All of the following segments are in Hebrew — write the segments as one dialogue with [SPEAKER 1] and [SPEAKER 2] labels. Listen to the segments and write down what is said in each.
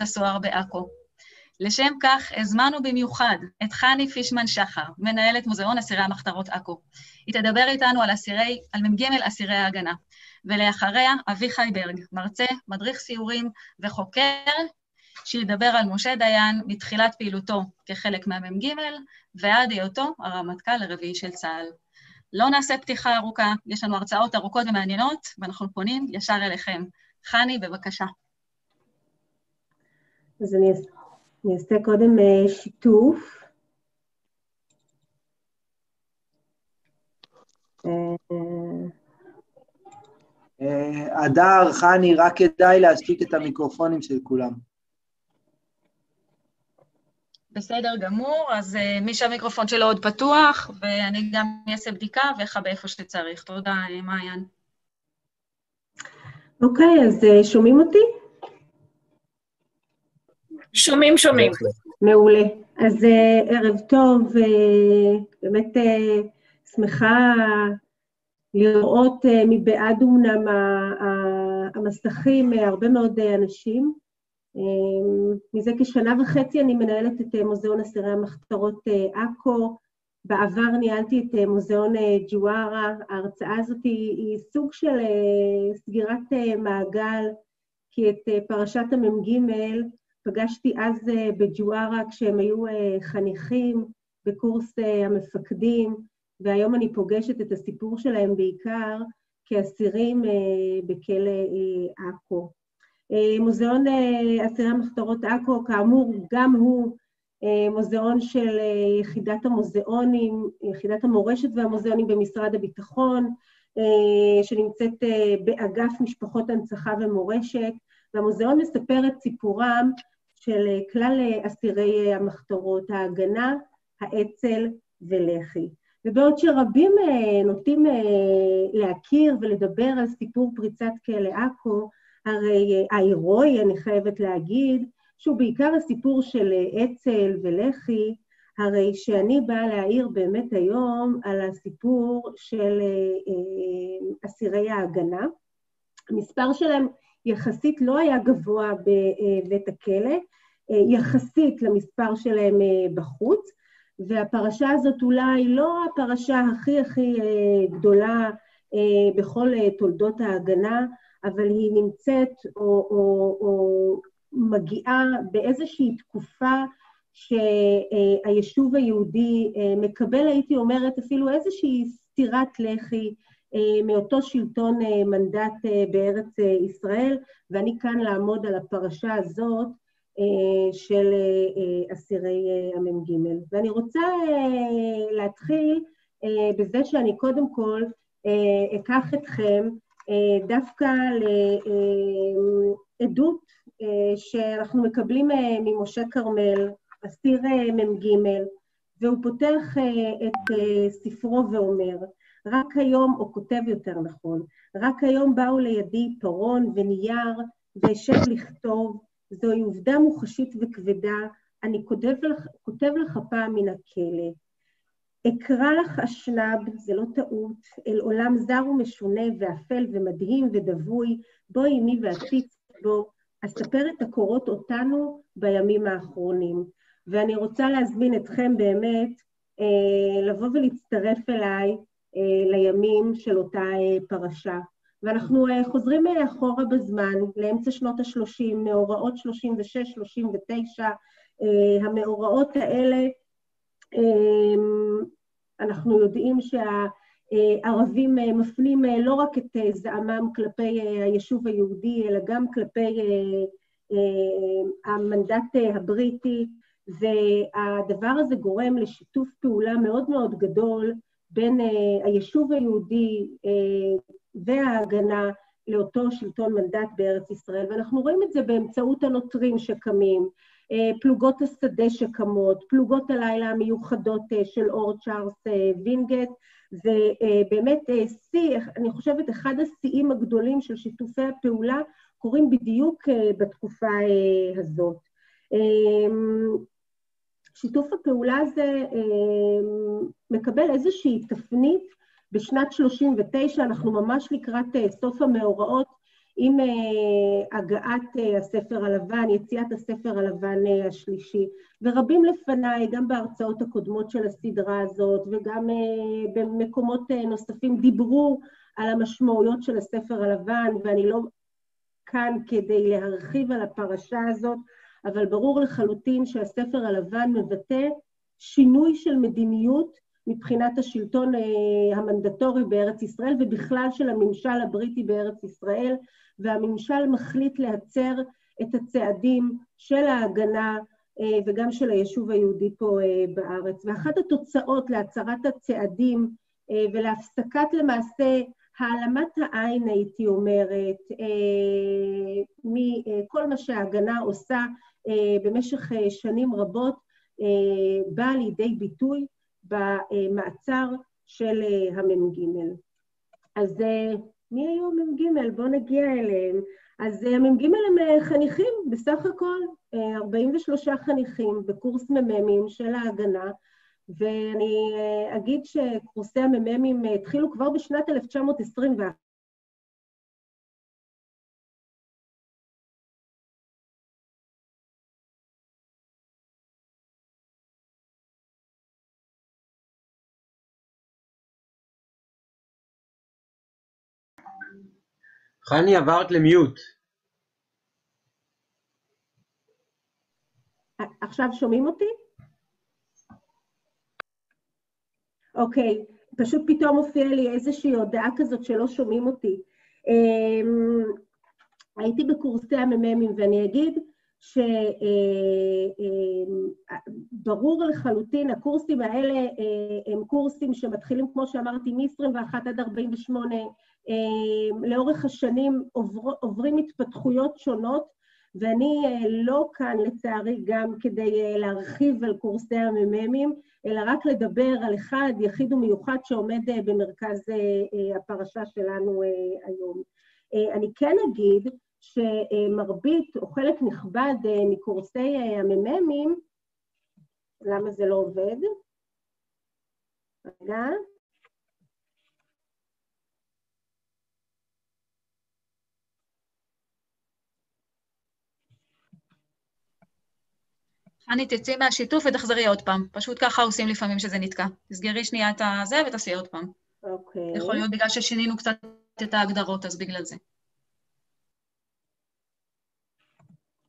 [SPEAKER 1] הסוהר בעכו. לשם כך הזמנו במיוחד את חני פישמן שחר, מנהלת מוזיאון אסירי המחתרות עכו. היא תדבר איתנו על אסירי, על מ"ג אסירי ההגנה. ולאחריה אביחי ברג, מרצה, מדריך סיורים וחוקר, שידבר על משה דיין מתחילת פעילותו כחלק מהמ"ג ועד היותו הרמטכ"ל הרביעי של צה"ל. לא נעשה פתיחה ארוכה, יש לנו הרצאות ארוכות ומעניינות, ואנחנו פונים ישר אליכם. חני, בבקשה.
[SPEAKER 2] אז אני, אני אעשה קודם אה, שיתוף.
[SPEAKER 3] הדר, חני, רק כדאי להשתיק את המיקרופונים של כולם.
[SPEAKER 1] בסדר גמור, אז uh, מי שהמיקרופון שלו עוד פתוח, ואני גם אעשה בדיקה ואכבה איפה שצריך. תודה, מעיין.
[SPEAKER 2] אוקיי, okay, אז uh, שומעים אותי?
[SPEAKER 1] שומעים, שומעים.
[SPEAKER 2] מעולה. אז uh, ערב טוב, uh, באמת uh, שמחה לראות uh, מבעד אומנם המסכים uh, הרבה מאוד uh, אנשים. מזה כשנה וחצי אני מנהלת את אה, מוזיאון אסירי המחתרות אה, עכו. בעבר ניהלתי את אה, מוזיאון ג'וארה. ההרצאה הזאת היא, היא סוג של סגירת מעגל, כי את פרשת המ"ג פגשתי אז בג'וארה כשהם היו חניכים בקורס המפקדים, והיום אני פוגשת את הסיפור שלהם בעיקר כאסירים בכלא עכו. אה, מוזיאון אה, אסירי המחתרות עכו, כאמור, גם הוא אה, מוזיאון של יחידת המוזיאונים, יחידת המורשת והמוזיאונים במשרד הביטחון, שנמצאת באגף משפחות הנצחה ומורשת, והמוזיאון מספר את סיפורם של כלל אסירי המחתרות, ההגנה, האצ"ל ולח"י. ובעוד שרבים נוטים להכיר ולדבר על סיפור פריצת כלא עכו, הרי ההירואי, אני חייבת להגיד, שהוא בעיקר הסיפור של אצ"ל ולח"י, הרי שאני באה להעיר באמת היום על הסיפור של אה, אסירי ההגנה. המספר שלהם יחסית לא היה גבוה בבית הכלא, אה, יחסית למספר שלהם אה, בחוץ, והפרשה הזאת אולי לא הפרשה הכי הכי גדולה בכל תולדות ההגנה, אבל היא נמצאת או, או, או מגיעה באיזושהי תקופה שהיישוב היהודי אה, מקבל, הייתי אומרת, אפילו איזושהי סטירת לחי אה, מאותו שלטון אה, מנדט בארץ ישראל, ואני כאן לעמוד על הפרשה הזאת של אסירי המ"ג. ואני רוצה להתחיל בזה שאני קודם כל אקח אתכם אה, דווקא לעדות אה, שאנחנו מקבלים אה, ממשה כרמל, אסיר מ"ג, והוא פותח את ספרו ואומר, רק היום, או כותב יותר נכון, רק היום באו לידי פרון ונייר ואשב לכתוב, זוהי עובדה מוחשית וכבדה, אני כותב לך, כותב לך פעם מן הכלא. אקרא לך אשנב, זה לא טעות, אל עולם זר ומשונה ואפל ומדהים ודבוי, בואי עמי ועציץ בו, אספר את הקורות אותנו בימים האחרונים. ואני רוצה להזמין אתכם באמת אה, לבוא ולהצטרף אליי לימים של אותה אה, פרשה. ואנחנו אה, חוזרים אה, אחורה בזמן, לאמצע שנות ה-30, מאורעות 36-39, אה, המאורעות האלה אמ, אנחנו יודעים שהערבים אה, מפנים אה, לא רק את אה, זעמם כלפי היישוב היהודי, אלא גם כלפי המנדט הבריטי, והדבר הזה גורם לשיתוף פעולה מאוד מאוד גדול בין היישוב היהודי וההגנה לאותו שלטון מנדט בארץ ישראל, ואנחנו רואים את זה באמצעות הנוטרים שקמים, אה, פלוגות השדה שקמות, פלוגות הלילה המיוחדות אה, של אור צ'ארלס אה, וינגט, ובאמת שיא, אני חושבת, אחד השיאים הגדולים של שיתופי הפעולה קורים בדיוק בתקופה הזאת. שיתוף הפעולה הזה מקבל איזושהי תפנית בשנת 39', אנחנו ממש לקראת סוף המאורעות, עם הגעת הספר הלבן, יציאת הספר הלבן השלישי. ורבים לפניי, גם בהרצאות הקודמות של הסדרה הזאת וגם במקומות נוספים, דיברו על המשמעויות של הספר הלבן, ואני לא כאן כדי להרחיב על הפרשה הזאת, אבל ברור לחלוטין שהספר הלבן מבטא שינוי של מדיניות מבחינת השלטון אה, המנדטורי בארץ ישראל ובכלל של הממשל הבריטי בארץ ישראל, והממשל מחליט להצר את הצעדים של ההגנה אה, וגם של היישוב היהודי פה אה, בארץ. ואחת התוצאות להצרת הצעדים ולהפסקת למעשה העלמת העין, הייתי אומרת, מכל מה שההגנה עושה במשך שנים רבות, באה לידי ביטוי במעצר של אה, המ"ג. אז אה, מי היו המ"ג? בואו נגיע אליהם. אז אה, המ"ג הם חניכים, בסך הכל 43 חניכים בקורס מ"מים של ההגנה, ואני אגיד שקורסי המ"מים התחילו כבר בשנת 1921.
[SPEAKER 4] חני עברת למיוט.
[SPEAKER 2] עכשיו שומעים אותי? אוקיי, פשוט פתאום הופיע לי איזושהי הודעה כזאת שלא שומעים אותי. אמ, הייתי בקורסי המ"מים ואני אגיד שברור אה, אה, לחלוטין, הקורסים האלה אה, הם קורסים שמתחילים, כמו שאמרתי, מ-21 עד 48, לאורך השנים עובר, עוברים התפתחויות שונות, ואני לא כאן לצערי גם כדי להרחיב על קורסי המ"מים, אלא רק לדבר על אחד יחיד ומיוחד שעומד במרכז הפרשה שלנו היום. אני כן אגיד שמרבית או חלק נכבד אה, מקורסי אה, המ"מים, למה זה לא עובד? רגע.
[SPEAKER 1] חני, תצאי מהשיתוף ותחזרי עוד פעם. פשוט ככה עושים לפעמים שזה נתקע. תסגרי שנייה את הזה ותעשי עוד פעם.
[SPEAKER 2] אוקיי.
[SPEAKER 1] יכול להיות בגלל ששינינו קצת את ההגדרות, אז בגלל זה.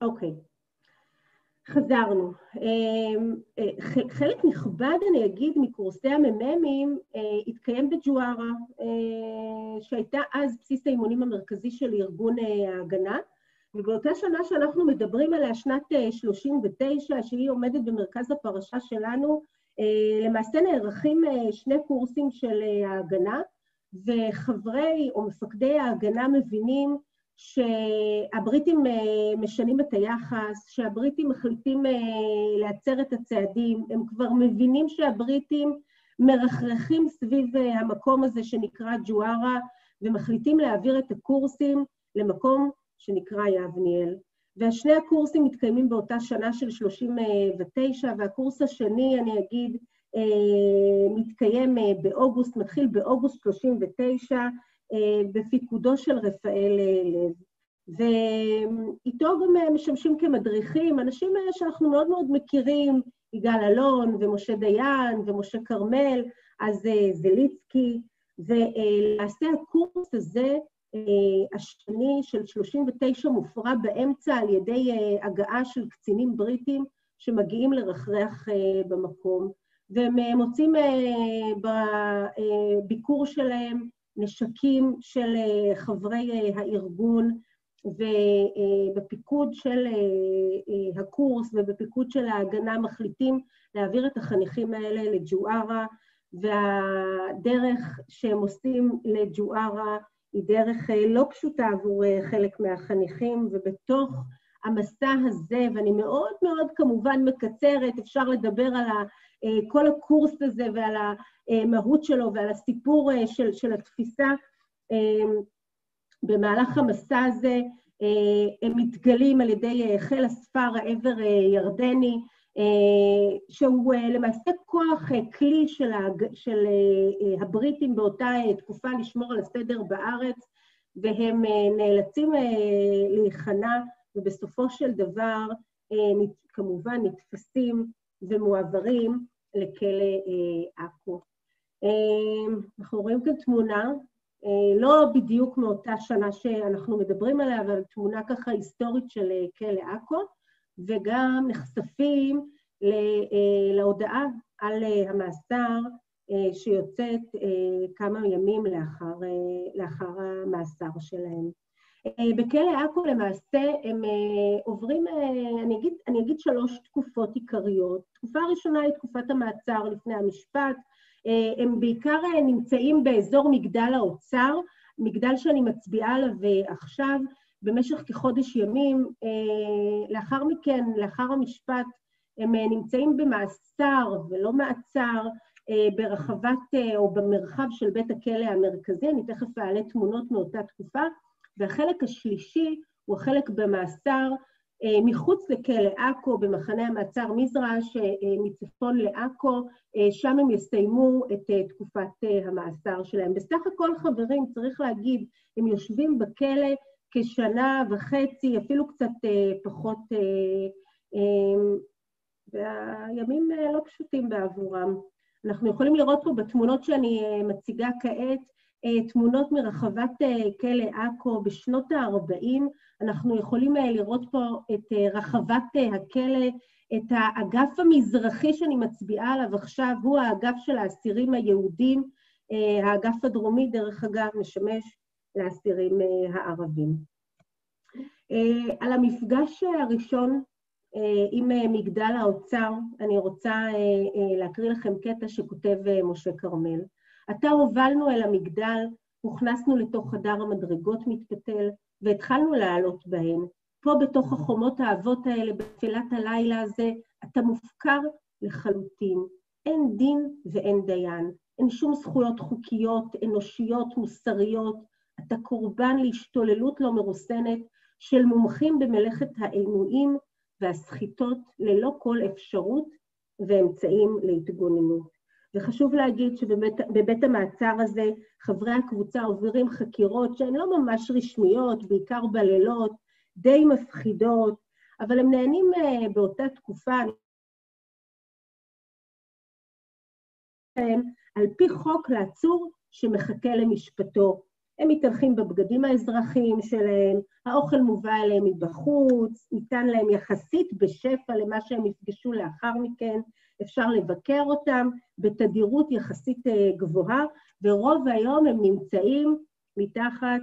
[SPEAKER 2] אוקיי, חזרנו. אמ, אה, חלק נכבד, אני אגיד, מקורסי המ"מים אה, התקיים בג'וארה, אה, שהייתה אז בסיס האימונים המרכזי של ארגון ההגנה, ובאותה שנה שאנחנו מדברים עליה, שנת 39, שהיא עומדת במרכז הפרשה שלנו, למעשה נערכים שני קורסים של ההגנה, וחברי או מפקדי ההגנה מבינים שהבריטים אה, משנים את היחס, שהבריטים מחליטים אה, לעצר את הצעדים, הם כבר מבינים שהבריטים מרחרחים סביב אה, המקום הזה שנקרא ג'וארה, ומחליטים להעביר את הקורסים למקום שנקרא יבניאל. ושני הקורסים מתקיימים באותה שנה של 39, והקורס השני, אני אגיד, מתקיים באוגוסט, מתחיל באוגוסט 39, אה, בפיקודו של רפאל אה, לב. ואיתו גם אה, משמשים כמדריכים, אנשים שאנחנו מאוד מאוד מכירים, יגאל אלון ומשה דיין ומשה כרמל, אז זליצקי, ולמעשה הקורס הזה, השני של 39 מופרע באמצע על ידי הגעה של קצינים בריטים שמגיעים לרחרח במקום, והם מוצאים בביקור שלהם נשקים של אה, חברי אה, הארגון, ובפיקוד של אה, הקורס ובפיקוד של ההגנה מחליטים להעביר את החניכים האלה לג'וארה, והדרך שהם עושים לג'וארה היא דרך לא פשוטה עבור חלק מהחניכים, ובתוך המסע הזה, ואני מאוד מאוד כמובן מקצרת, אפשר לדבר על כל הקורס הזה ועל המהות שלו ועל הסיפור אה, של, של התפיסה. אה, במהלך המסע הזה אה, הם מתגלים על ידי חיל הספר העבר ירדני, שהוא למעשה כוח, כלי של. של הבריטים באותה תקופה לשמור על הסדר בארץ, והם נאלצים להיכנע, ובסופו של דבר כמובן נתפסים ומועברים לכלא עכו. אנחנו רואים כאן תמונה, לא בדיוק מאותה שנה שאנחנו מדברים עליה, אבל תמונה ככה היסטורית של כלא עכו, וגם נחשפים להודעה על המאסר שיוצאת כמה ימים לאחר, לאחר המאסר שלהם. בכלא עכו למעשה הם עוברים, אני אגיד, אני אגיד שלוש תקופות עיקריות. תקופה הראשונה היא תקופת המעצר לפני המשפט, הם בעיקר נמצאים באזור מגדל האוצר, מגדל שאני מצביעה עליו עכשיו, במשך כחודש ימים. לאחר מכן, לאחר המשפט, הם נמצאים במאסר ולא מעצר ברחבת או במרחב של בית הכלא המרכזי, אני תכף אעלה תמונות מאותה תקופה, והחלק השלישי הוא החלק במאסר מחוץ לכלא עכו, במחנה המעצר מזרש, מצפון לעכו, שם הם יסיימו את תקופת המאסר שלהם. בסך הכל, חברים, צריך להגיד, הם יושבים בכלא כשנה וחצי, אפילו קצת פחות, והימים לא פשוטים בעבורם. אנחנו יכולים לראות פה בתמונות שאני מציגה כעת, תמונות מרחבת כלא עכו בשנות ה-40. אנחנו יכולים לראות פה את רחבת הכלא, את האגף המזרחי שאני מצביעה עליו עכשיו, הוא האגף של האסירים היהודים, האגף הדרומי, דרך אגב, משמש לאסירים הערבים. על המפגש הראשון עם מגדל האוצר, אני רוצה להקריא לכם קטע שכותב משה כרמל. עתה הובלנו אל המגדל, הוכנסנו לתוך חדר המדרגות מתפתל, והתחלנו לעלות בהן. פה בתוך החומות האבות האלה, בתפילת הלילה הזה, אתה מופקר לחלוטין. אין דין ואין דיין. אין שום זכויות חוקיות, אנושיות, מוסריות. אתה קורבן להשתוללות לא מרוסנת של מומחים במלאכת העינויים והסחיטות ללא כל אפשרות ואמצעים להתגוננות. וחשוב להגיד שבבית המעצר הזה חברי הקבוצה עוברים חקירות שהן לא ממש רשמיות, בעיקר בלילות, די מפחידות, אבל הם נהנים באותה תקופה על פי חוק לעצור שמחכה למשפטו. הם מתארחים בבגדים האזרחיים שלהם, האוכל מובא אליהם מבחוץ, ניתן להם יחסית בשפע למה שהם יפגשו לאחר מכן, אפשר לבקר אותם בתדירות יחסית גבוהה, ורוב היום הם נמצאים מתחת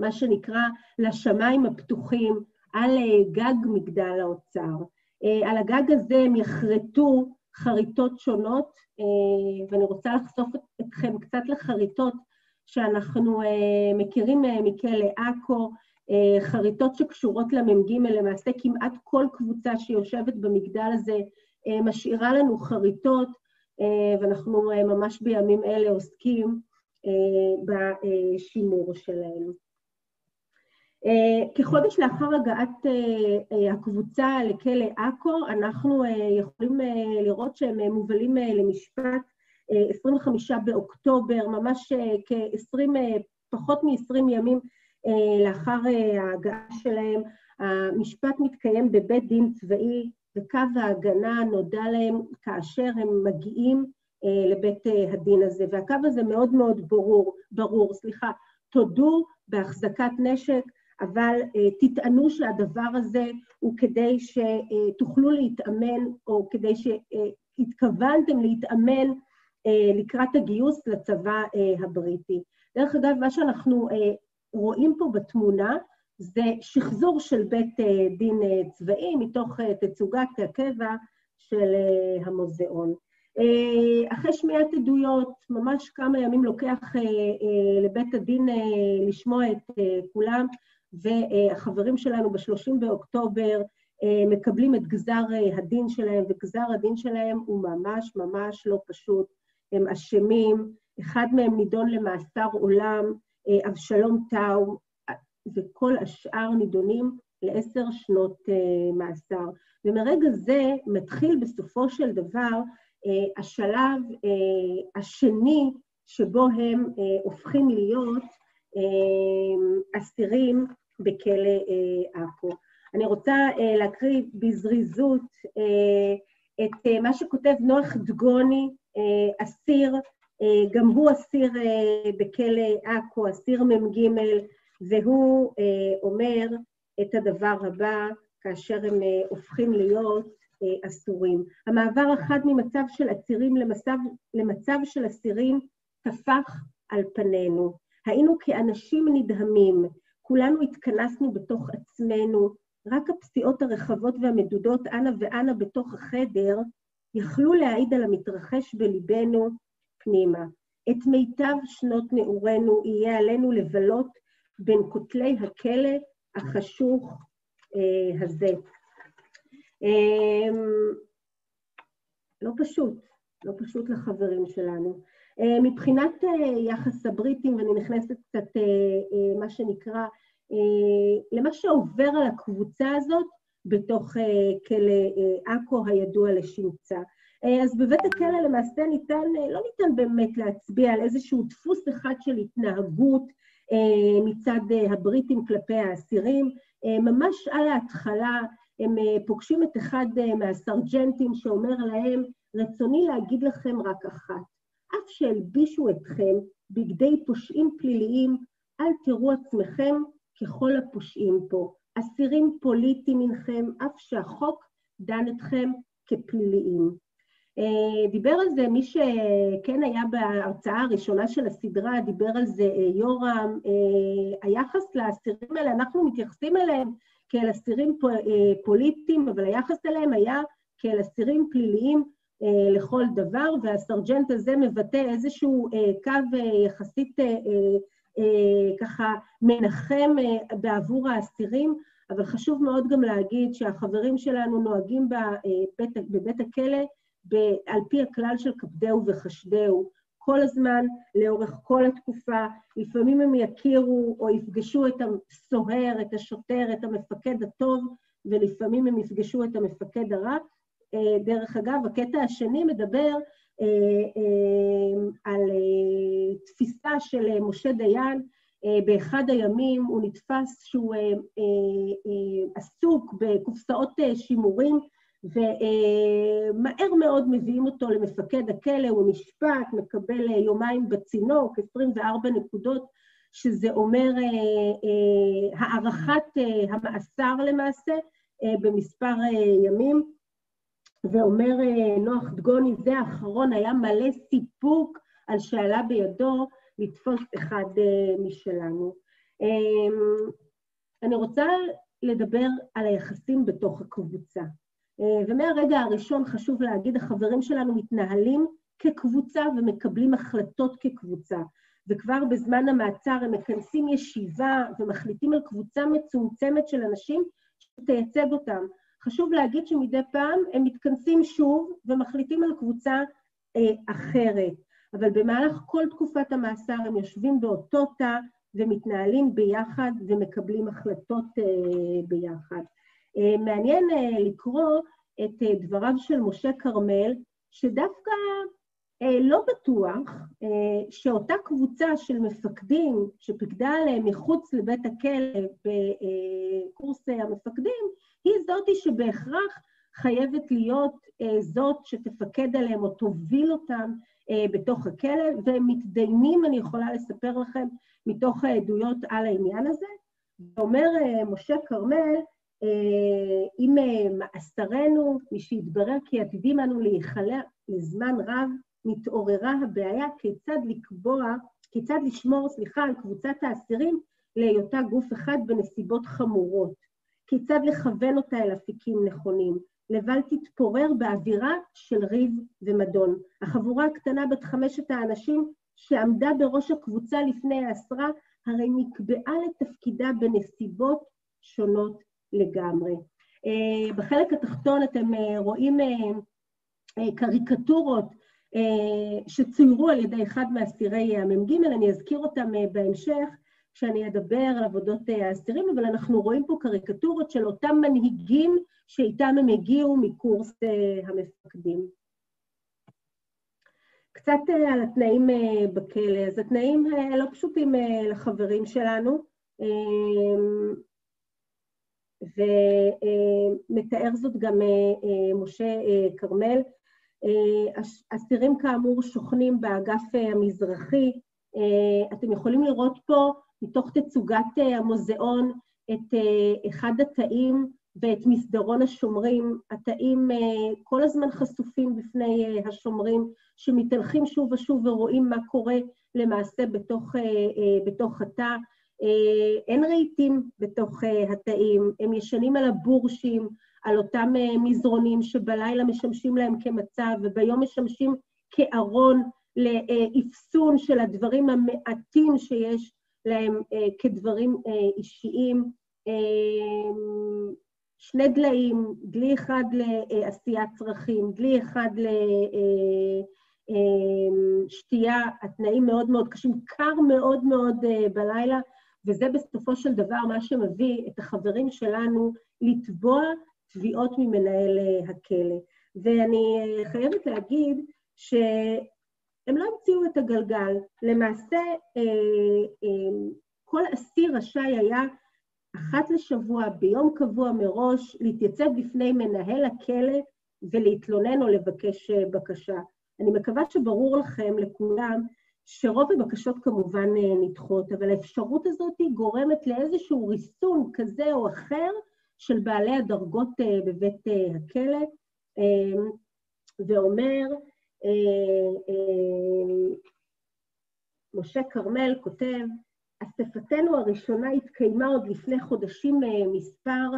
[SPEAKER 2] מה שנקרא לשמיים הפתוחים, על גג מגדל האוצר. על הגג הזה הם יחרטו חריטות שונות, ואני רוצה לחשוף אתכם קצת לחריטות שאנחנו מכירים מכלא עכו, חריטות שקשורות למ"ג, למעשה כמעט כל קבוצה שיושבת במגדל הזה משאירה לנו חריטות, ואנחנו ממש בימים אלה עוסקים בשימור שלהם. כחודש לאחר הגעת הקבוצה לכלא עכו, אנחנו יכולים לראות שהם מובלים למשפט 25 באוקטובר, ממש כ-20, פחות מ-20 ימים לאחר ההגעה שלהם. המשפט מתקיים בבית דין צבאי, וקו ההגנה נודע להם כאשר הם מגיעים לבית הדין הזה. והקו הזה מאוד מאוד ברור, ברור, סליחה, תודו בהחזקת נשק, אבל תטענו שהדבר הזה הוא כדי שתוכלו להתאמן, או כדי שהתכוונתם להתאמן לקראת הגיוס לצבא הבריטי. דרך אגב, מה שאנחנו רואים פה בתמונה זה שחזור של בית דין צבאי מתוך תצוגת הקבע של המוזיאון. אחרי שמיעת עדויות, ממש כמה ימים לוקח לבית הדין לשמוע את כולם, והחברים שלנו ב-30 באוקטובר מקבלים את גזר הדין שלהם, וגזר הדין שלהם הוא ממש ממש לא פשוט. הם אשמים, אחד מהם נידון למאסר עולם, אבשלום טאו, וכל השאר נידונים לעשר שנות מאסר. ומרגע זה מתחיל בסופו של דבר השלב השני שבו הם הופכים להיות אסירים בכלא עכו. אני רוצה להקריא בזריזות את מה שכותב נוח דגוני, אסיר, גם הוא אסיר בכלא עכו, אסיר מ"ג, והוא אומר את הדבר הבא כאשר הם הופכים להיות אסורים. המעבר החד ממצב של עצירים למצב, למצב של אסירים טפח על פנינו. היינו כאנשים נדהמים, כולנו התכנסנו בתוך עצמנו, רק הפסיעות הרחבות והמדודות אנה ואנה בתוך החדר יכלו להעיד על המתרחש בליבנו פנימה. את מיטב שנות נעורינו יהיה עלינו לבלות בין כותלי הכלא החשוך אה, הזה. אה, לא פשוט, לא פשוט לחברים שלנו. אה, מבחינת אה, יחס הבריטים, ואני נכנסת קצת, אה, מה שנקרא, למה שעובר על הקבוצה הזאת בתוך כלא עכו הידוע לשמצה. אז בבית הכלא למעשה ניתן, לא ניתן באמת להצביע על איזשהו דפוס אחד של התנהגות מצד הבריטים כלפי האסירים. ממש על ההתחלה הם פוגשים את אחד מהסרג'נטים שאומר להם, רצוני להגיד לכם רק אחת, אף שהלבישו אתכם בגדי פושעים פליליים, אל תראו עצמכם ככל הפושעים פה. אסירים פוליטיים מנכם, אף שהחוק דן אתכם כפליליים. אה, דיבר על זה מי שכן היה בהרצאה הראשונה של הסדרה, דיבר על זה אה, יורם, אה, היחס לאסירים האלה, אנחנו מתייחסים אליהם כאל אסירים פוליטיים, אבל היחס אליהם היה כאל אסירים פליליים לכל דבר, והסרג'נט הזה מבטא איזשהו קו יחסית ככה מנחם בעבור האסירים, אבל חשוב מאוד גם להגיד שהחברים שלנו נוהגים בבית, בבית הכלא על פי הכלל של כבדהו וחשדהו, כל הזמן, לאורך כל התקופה. לפעמים הם יכירו או יפגשו את הסוהר, את השוטר, את המפקד הטוב, ולפעמים הם יפגשו את המפקד הרע. אה, דרך אגב, הקטע השני מדבר אה, אה, על תפיסה של משה דיין. באחד הימים הוא נתפס שהוא עסוק בקופסאות שימורים, ומהר מאוד מביאים אותו למפקד הכלא, הוא נשפט, מקבל יומיים בצינוק, 24 נקודות, שזה אומר הארכת המאסר למעשה במספר ימים. ואומר אה, נוח דגוני, זה האחרון, היה מלא סיפוק על שעלה בידו לתפוס אחד אה, משלנו. אמ, אני רוצה לדבר על היחסים בתוך הקבוצה. אה, ומהרגע הראשון חשוב להגיד, החברים שלנו מתנהלים כקבוצה ומקבלים החלטות כקבוצה. וכבר בזמן המעצר הם מכנסים ישיבה ומחליטים על קבוצה מצומצמת של אנשים שתייצג אותם. חשוב להגיד שמדי פעם הם מתכנסים שוב ומחליטים על קבוצה אה, אחרת, אבל במהלך כל תקופת המאסר הם יושבים באותו תא ומתנהלים ביחד ומקבלים החלטות אה, ביחד. אה, מעניין אה, לקרוא את אה, דבריו של משה כרמל, שדווקא אה, לא בטוח אה, שאותה קבוצה של מפקדים שפיקדה עליהם מחוץ לבית הכלא בקורס המפקדים, היא זאתי שבהכרח חייבת להיות אה, זאת שתפקד עליהם או תוביל אותם בתוך הכלא, והם מתדיינים, אני יכולה לספר לכם, מתוך העדויות על העניין הזה. ואומר משה כרמל, אם מאסרנו, משהתברר כי עתידים אנו להיכלא לזמן רב, מתעוררה הבעיה כיצד לקבוע, כיצד לשמור, סליחה, על קבוצת האסירים להיותה גוף אחד בנסיבות חמורות, כיצד לכוון אותה אל אפיקים נכונים, לבל תתפורר באווירה של ריב ומדון. החבורה הקטנה בת חמשת האנשים שעמדה בראש הקבוצה לפני העשרה, הרי נקבעה לתפקידה בנסיבות שונות לגמרי. אה, בחלק התחתון אתם אה, רואים אה, קריקטורות שצוירו על ידי אחד מאסירי המ"ג, אני אזכיר אותם בהמשך כשאני אדבר על עבודות אה, האסירים, אבל אנחנו רואים פה קריקטורות של אותם מנהיגים שאיתם הם הגיעו מקורס המפקדים. קצת על התנאים בכלא. אז התנאים לא פשוטים לחברים שלנו, ומתאר זאת גם משה כרמל. אסירים כאמור שוכנים באגף המזרחי. אתם יכולים לראות פה מתוך תצוגת המוזיאון את אחד התאים ואת מסדרון השומרים. התאים כל הזמן חשופים בפני השומרים שמתהלכים שוב ושוב ורואים מה קורה למעשה בתוך, בתוך התא. אין רהיטים בתוך התאים, הם ישנים על הבורשים, על אותם מזרונים שבלילה משמשים להם כמצב וביום משמשים כארון לאפסון של הדברים המעטים שיש להם כדברים אישיים. שני דליים, דלי אחד לעשיית צרכים, דלי אחד לשתייה, התנאים מאוד מאוד קשים, קר מאוד מאוד בלילה, וזה בסופו של דבר מה שמביא את החברים שלנו לתבוע תביעות ממנהל הכלא. ואני חייבת להגיד שהם לא המציאו את הגלגל. למעשה, כל אסיר רשאי היה אחת לשבוע, ביום קבוע מראש, להתייצב בפני מנהל הכלא ולהתלונן או לבקש בקשה. אני מקווה שברור לכם, לכולם, שרוב הבקשות כמובן נדחות, אבל האפשרות הזאת גורמת לאיזשהו ריסון כזה או אחר של בעלי הדרגות בבית הכלא, ואומר, משה כרמל כותב, אספתנו הראשונה התקיימה עוד לפני חודשים מספר,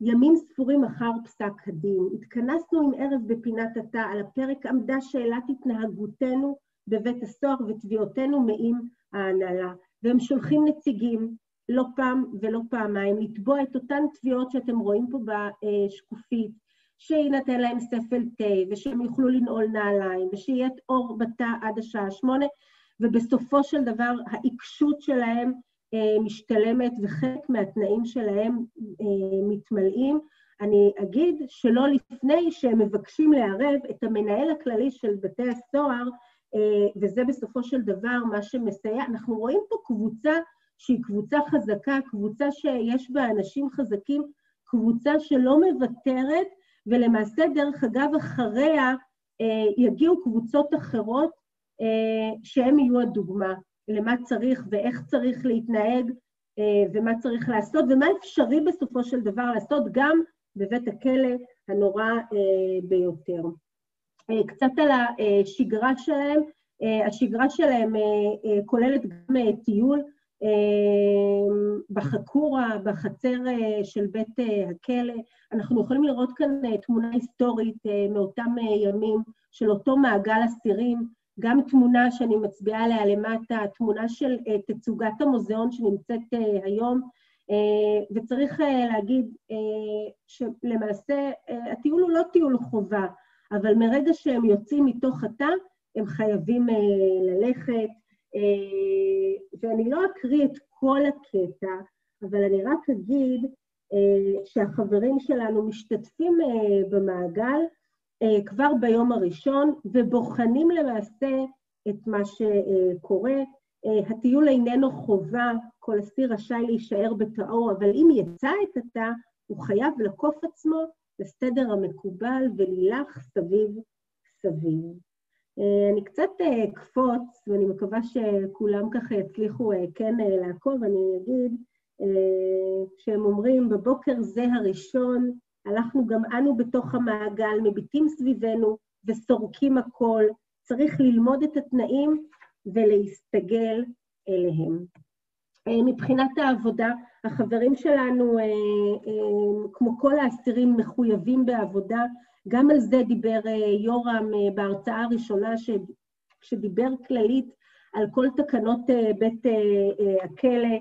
[SPEAKER 2] ימים ספורים אחר פסק הדין. התכנסנו עם ערב בפינת התא, על הפרק עמדה שאלת התנהגותנו בבית הסוהר ותביעותינו מעם ההנהלה. והם שולחים נציגים, לא פעם ולא פעמיים, לתבוע את אותן תביעות שאתם רואים פה בשקופית, שיינתן להם ספל תה, ושהם יוכלו לנעול נעליים, ושיהיה אור בתא עד השעה שמונה, ובסופו של דבר העיקשות שלהם משתלמת וחלק מהתנאים שלהם מתמלאים. אני אגיד שלא לפני שהם מבקשים לערב את המנהל הכללי של בתי הסוהר, וזה בסופו של דבר מה שמסייע. אנחנו רואים פה קבוצה שהיא קבוצה חזקה, קבוצה שיש בה אנשים חזקים, קבוצה שלא מוותרת, ולמעשה, דרך אגב, אחריה יגיעו קבוצות אחרות שהם יהיו הדוגמה למה צריך ואיך צריך להתנהג ומה צריך לעשות, ומה אפשרי בסופו של דבר לעשות גם בבית הכלא הנורא ביותר. קצת על השגרה שלהם, השגרה שלהם כוללת גם טיול בחקורה, בחצר של בית הכלא. אנחנו יכולים לראות כאן תמונה היסטורית מאותם ימים של אותו מעגל אסירים, גם תמונה שאני מצביעה עליה למטה, תמונה של תצוגת המוזיאון שנמצאת היום, וצריך להגיד שלמעשה הטיול הוא לא טיול חובה, אבל מרגע שהם יוצאים מתוך התא, הם חייבים ללכת, ואני לא אקריא את כל הקטע, אבל אני רק אגיד שהחברים שלנו משתתפים במעגל כבר ביום הראשון, ובוחנים למעשה את מה שקורה. הטיול איננו חובה, כל אסיר רשאי להישאר בתאו, אבל אם יצא את התא, הוא חייב לקוף עצמו לסדר המקובל ולילך סביב סביב. אני קצת אקפוץ, ואני מקווה שכולם ככה יצליחו כן לעקוב, אני אגיד שהם אומרים, בבוקר זה הראשון, הלכנו גם אנו בתוך המעגל, מביטים סביבנו וסורקים הכל, צריך ללמוד את התנאים ולהסתגל אליהם. מבחינת העבודה, החברים שלנו, כמו כל האסירים, מחויבים בעבודה. גם על זה דיבר יורם בהרצאה הראשונה, שדיבר כללית על כל תקנות בית הכלא.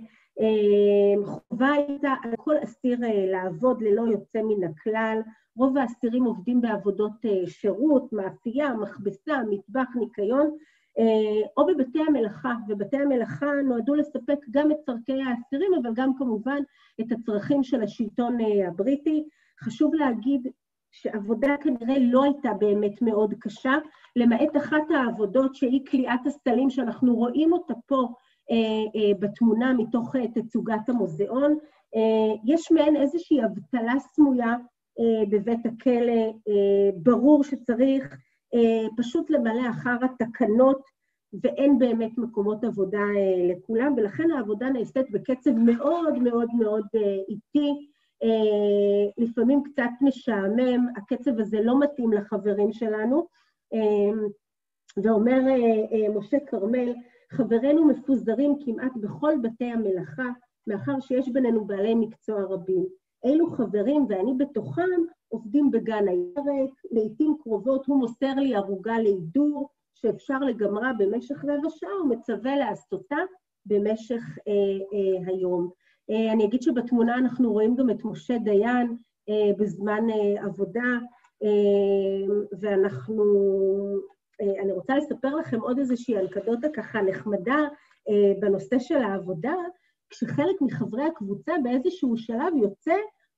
[SPEAKER 2] חובה הייתה על כל אסיר לעבוד ללא יוצא מן הכלל. רוב האסירים עובדים בעבודות שירות, מאפייה, מכבסה, מטבח, ניקיון, או בבתי המלאכה, ובתי המלאכה נועדו לספק גם את צורכי האסירים, אבל גם כמובן את הצרכים של השלטון הבריטי. חשוב להגיד שעבודה כנראה לא הייתה באמת מאוד קשה, למעט אחת העבודות שהיא כליאת הסלים, שאנחנו רואים אותה פה אה, אה, בתמונה מתוך אה, תצוגת המוזיאון. אה, יש מעין איזושהי אבטלה סמויה אה, בבית הכלא, אה, ברור שצריך אה, פשוט למלא אחר התקנות, ואין באמת מקומות עבודה אה, לכולם, ולכן העבודה נעשית בקצב מאוד מאוד מאוד אה, איטי, לפעמים קצת משעמם, הקצב הזה לא מתאים לחברים שלנו. ואומר משה כרמל, חברינו מפוזרים כמעט בכל בתי המלאכה, מאחר שיש בינינו בעלי מקצוע רבים. אלו חברים, ואני בתוכם, עובדים בגן הירק, לעיתים קרובות הוא מוסר לי ערוגה להידור, שאפשר לגמרה במשך רבע שעה, ומצווה לעשותה במשך אה, אה, היום. אה, אני אגיד שבתמונה אנחנו רואים גם את משה דיין אה, בזמן אה, עבודה, ואנחנו... אני רוצה לספר לכם עוד איזושהי אנקדוטה ככה נחמדה בנושא של העבודה, כשחלק מחברי הקבוצה באיזשהו שלב יוצא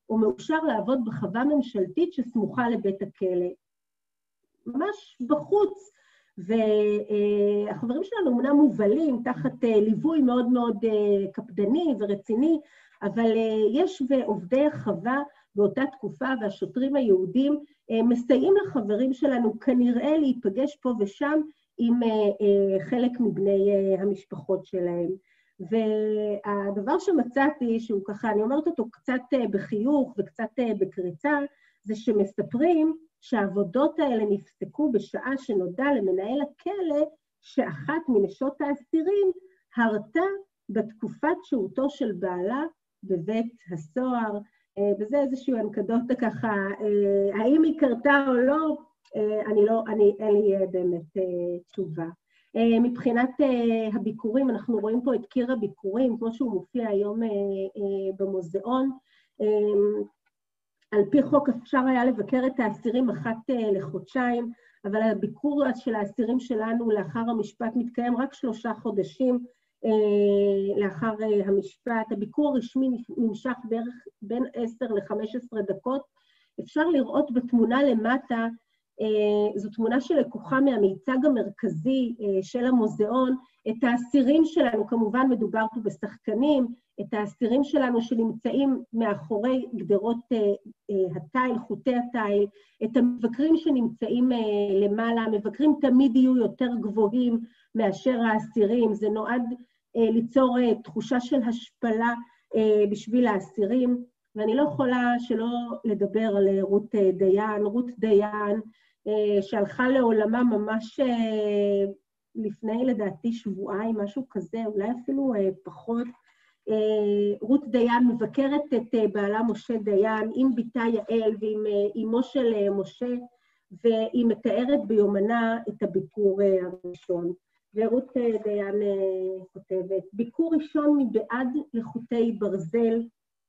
[SPEAKER 2] או מאושר לעבוד בחווה ממשלתית שסמוכה לבית הכלא. ממש בחוץ, והחברים שלנו אומנם מובלים תחת אה, ליווי מאוד מאוד אה, קפדני ורציני, אבל אה, יש ועובדי החווה באותה תקופה, והשוטרים היהודים מסייעים לחברים שלנו כנראה להיפגש פה ושם עם חלק מבני המשפחות שלהם. והדבר שמצאתי, שהוא ככה, אני אומרת אותו קצת בחיוך וקצת בקריצה, זה שמספרים שהעבודות האלה נפסקו בשעה שנודע למנהל הכלא שאחת מנשות האסירים הרתה בתקופת שהותו של בעלה בבית הסוהר, אה, וזה איזושהי אנקדוטה ככה, אה, האם היא קרתה או לא, אה, אני לא, אני, אין לי באמת תשובה. מבחינת הביקורים, אנחנו רואים פה את קיר הביקורים, כמו שהוא מופיע היום במוזיאון. על פי חוק אפשר היה לבקר את האסירים אחת אה, לחודשיים, אבל הביקור של האסירים שלנו לאחר המשפט מתקיים רק שלושה חודשים אה, לאחר אה, המשפט. הביקור הרשמי נמשך בערך בין 10 ל-15 דקות. אפשר לראות בתמונה למטה, זו תמונה שלקוחה מהמיצג המרכזי של המוזיאון, את האסירים שלנו, כמובן מדובר פה בשחקנים, את האסירים שלנו שנמצאים מאחורי גדרות אה, אה, התיל, חוטי התיל, את המבקרים שנמצאים אה, למעלה, המבקרים תמיד יהיו יותר גבוהים מאשר האסירים, זה נועד ליצור תחושה של השפלה בשביל האסירים, ואני לא יכולה שלא לדבר על רות דיין. רות דיין, שהלכה לעולמה ממש לפני, לדעתי, שבועיים, משהו כזה, אולי אפילו פחות, רות דיין מבקרת את אה, בעלה משה דיין עם בתה יעל ועם אה, אמו של משה, והיא מתארת ביומנה את הביקור הראשון. ורות דיין כותבת, ביקור ראשון מבעד לחוטי ברזל,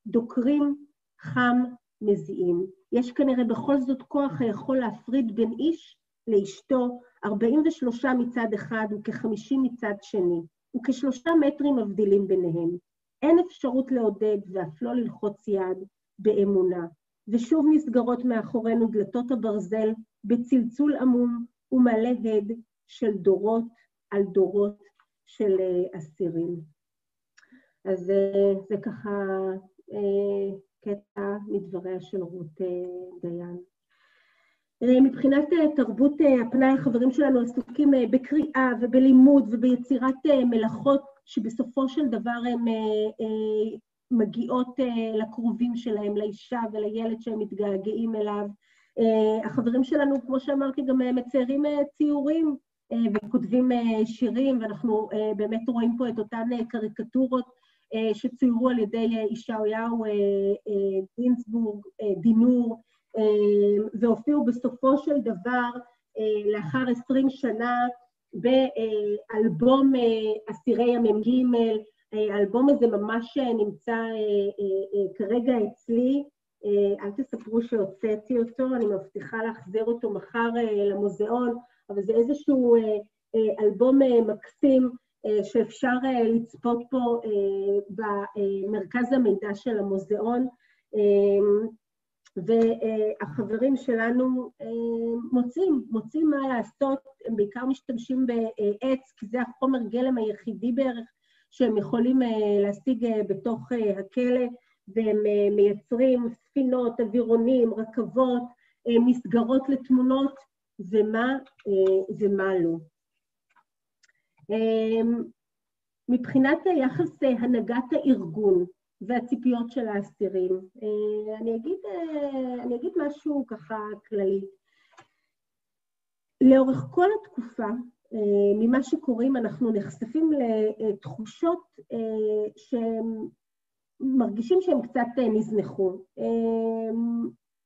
[SPEAKER 2] דוקרים, חם, מזיעים. יש כנראה בכל זאת כוח היכול להפריד בין איש לאשתו, 43 מצד אחד וכ-50 מצד שני, וכשלושה מטרים מבדילים ביניהם. אין אפשרות לעודד ואף לא ללחוץ יד באמונה. ושוב נסגרות מאחורינו דלתות הברזל בצלצול עמום ומלא הד של דורות על דורות של אה, אסירים. אז אה, זה ככה אה, קטע מדבריה של רות דיין. מבחינת תרבות הפנאי, החברים שלנו עסוקים בקריאה ובלימוד וביצירת מלאכות שבסופו של דבר הן אה, אה, מגיעות אה, לקרובים שלהם, לאישה ולילד שהם מתגעגעים אליו. החברים שלנו, כמו שאמרתי, גם מציירים ציורים וכותבים שירים, ואנחנו באמת רואים פה את אותן קריקטורות שצוירו על ידי ישעיהו גינסבורג, דינור, והופיעו בסופו של דבר, לאחר עשרים שנה, באלבום אה, אסירי המ"ג, אה, האלבום הזה ממש אה, נמצא כרגע אצלי, אל תספרו שהוצאתי אותו, אני מבטיחה להחזיר אותו מחר למוזיאון, אבל זה איזשהו אלבום מקסים שאפשר לצפות פה במרכז המידע של המוזיאון. והחברים שלנו מוצאים, מוצאים מה לעשות, הם בעיקר משתמשים בעץ, כי זה החומר גלם היחידי בערך שהם יכולים להשיג בתוך הכלא, והם מייצרים ספינות, אווירונים, רכבות, מסגרות לתמונות, ומה, ומה לא. מבחינת היחס הנהגת הארגון והציפיות של האסירים, אני אגיד, אני אגיד משהו ככה כללי. לאורך כל התקופה, ממה שקוראים, אנחנו נחשפים לתחושות שהם מרגישים שהם קצת נזנחו.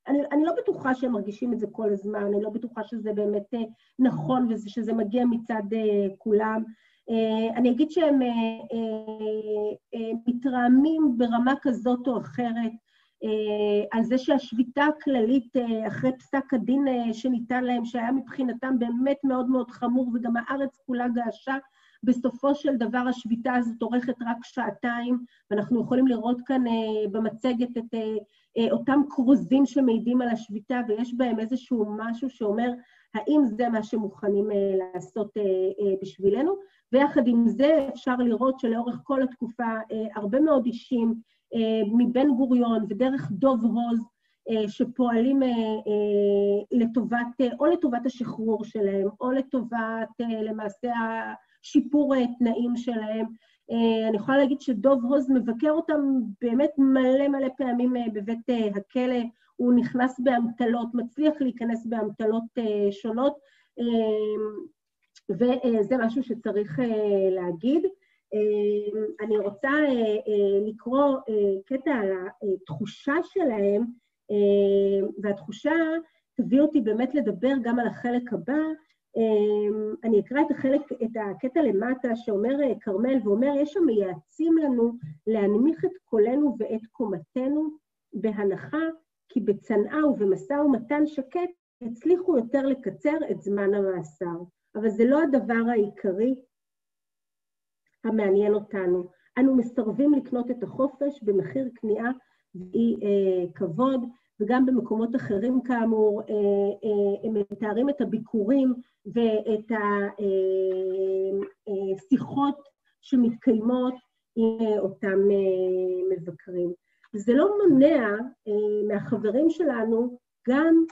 [SPEAKER 2] אני, אני לא בטוחה שהם מרגישים את זה כל הזמן, אני לא בטוחה שזה באמת נכון ושזה מגיע מצד כולם. אני אגיד שהם מתרעמים ברמה כזאת או אחרת על זה שהשביתה הכללית אחרי פסק הדין שניתן להם, שהיה מבחינתם באמת מאוד מאוד חמור וגם הארץ כולה געשה, בסופו של דבר השביתה הזאת אורכת רק שעתיים, ואנחנו יכולים לראות כאן במצגת את אותם כרוזים שמעידים על השביתה, ויש בהם איזשהו משהו שאומר האם זה מה שמוכנים לעשות בשבילנו. ויחד עם זה אפשר לראות שלאורך כל התקופה הרבה מאוד אישים מבן גוריון ודרך דוב הוז, שפועלים לטובת, או לטובת השחרור שלהם, או לטובת למעשה השיפור תנאים שלהם. אני יכולה להגיד שדוב הוז מבקר אותם באמת מלא מלא פעמים בבית הכלא, הוא נכנס באמתלות, מצליח להיכנס באמתלות שונות, וזה משהו שצריך להגיד. אני רוצה לקרוא קטע על התחושה שלהם, והתחושה תביא אותי באמת לדבר גם על החלק הבא. אני אקרא את החלק, את הקטע למטה שאומר כרמל, ואומר, יש המייעצים לנו להנמיך את קולנו ואת קומתנו בהנחה כי בצנעה ובמשא ומתן שקט הצליחו יותר לקצר את זמן המאסר. אבל זה לא הדבר העיקרי המעניין אותנו. אנו מסרבים לקנות את החופש במחיר כניעה ואי אה, כבוד, וגם במקומות אחרים כאמור, אה, אה, הם מתארים את הביקורים ואת השיחות אה, שמתקיימות עם אה, אותם אה, מבקרים. זה לא מונע אה, מהחברים שלנו גם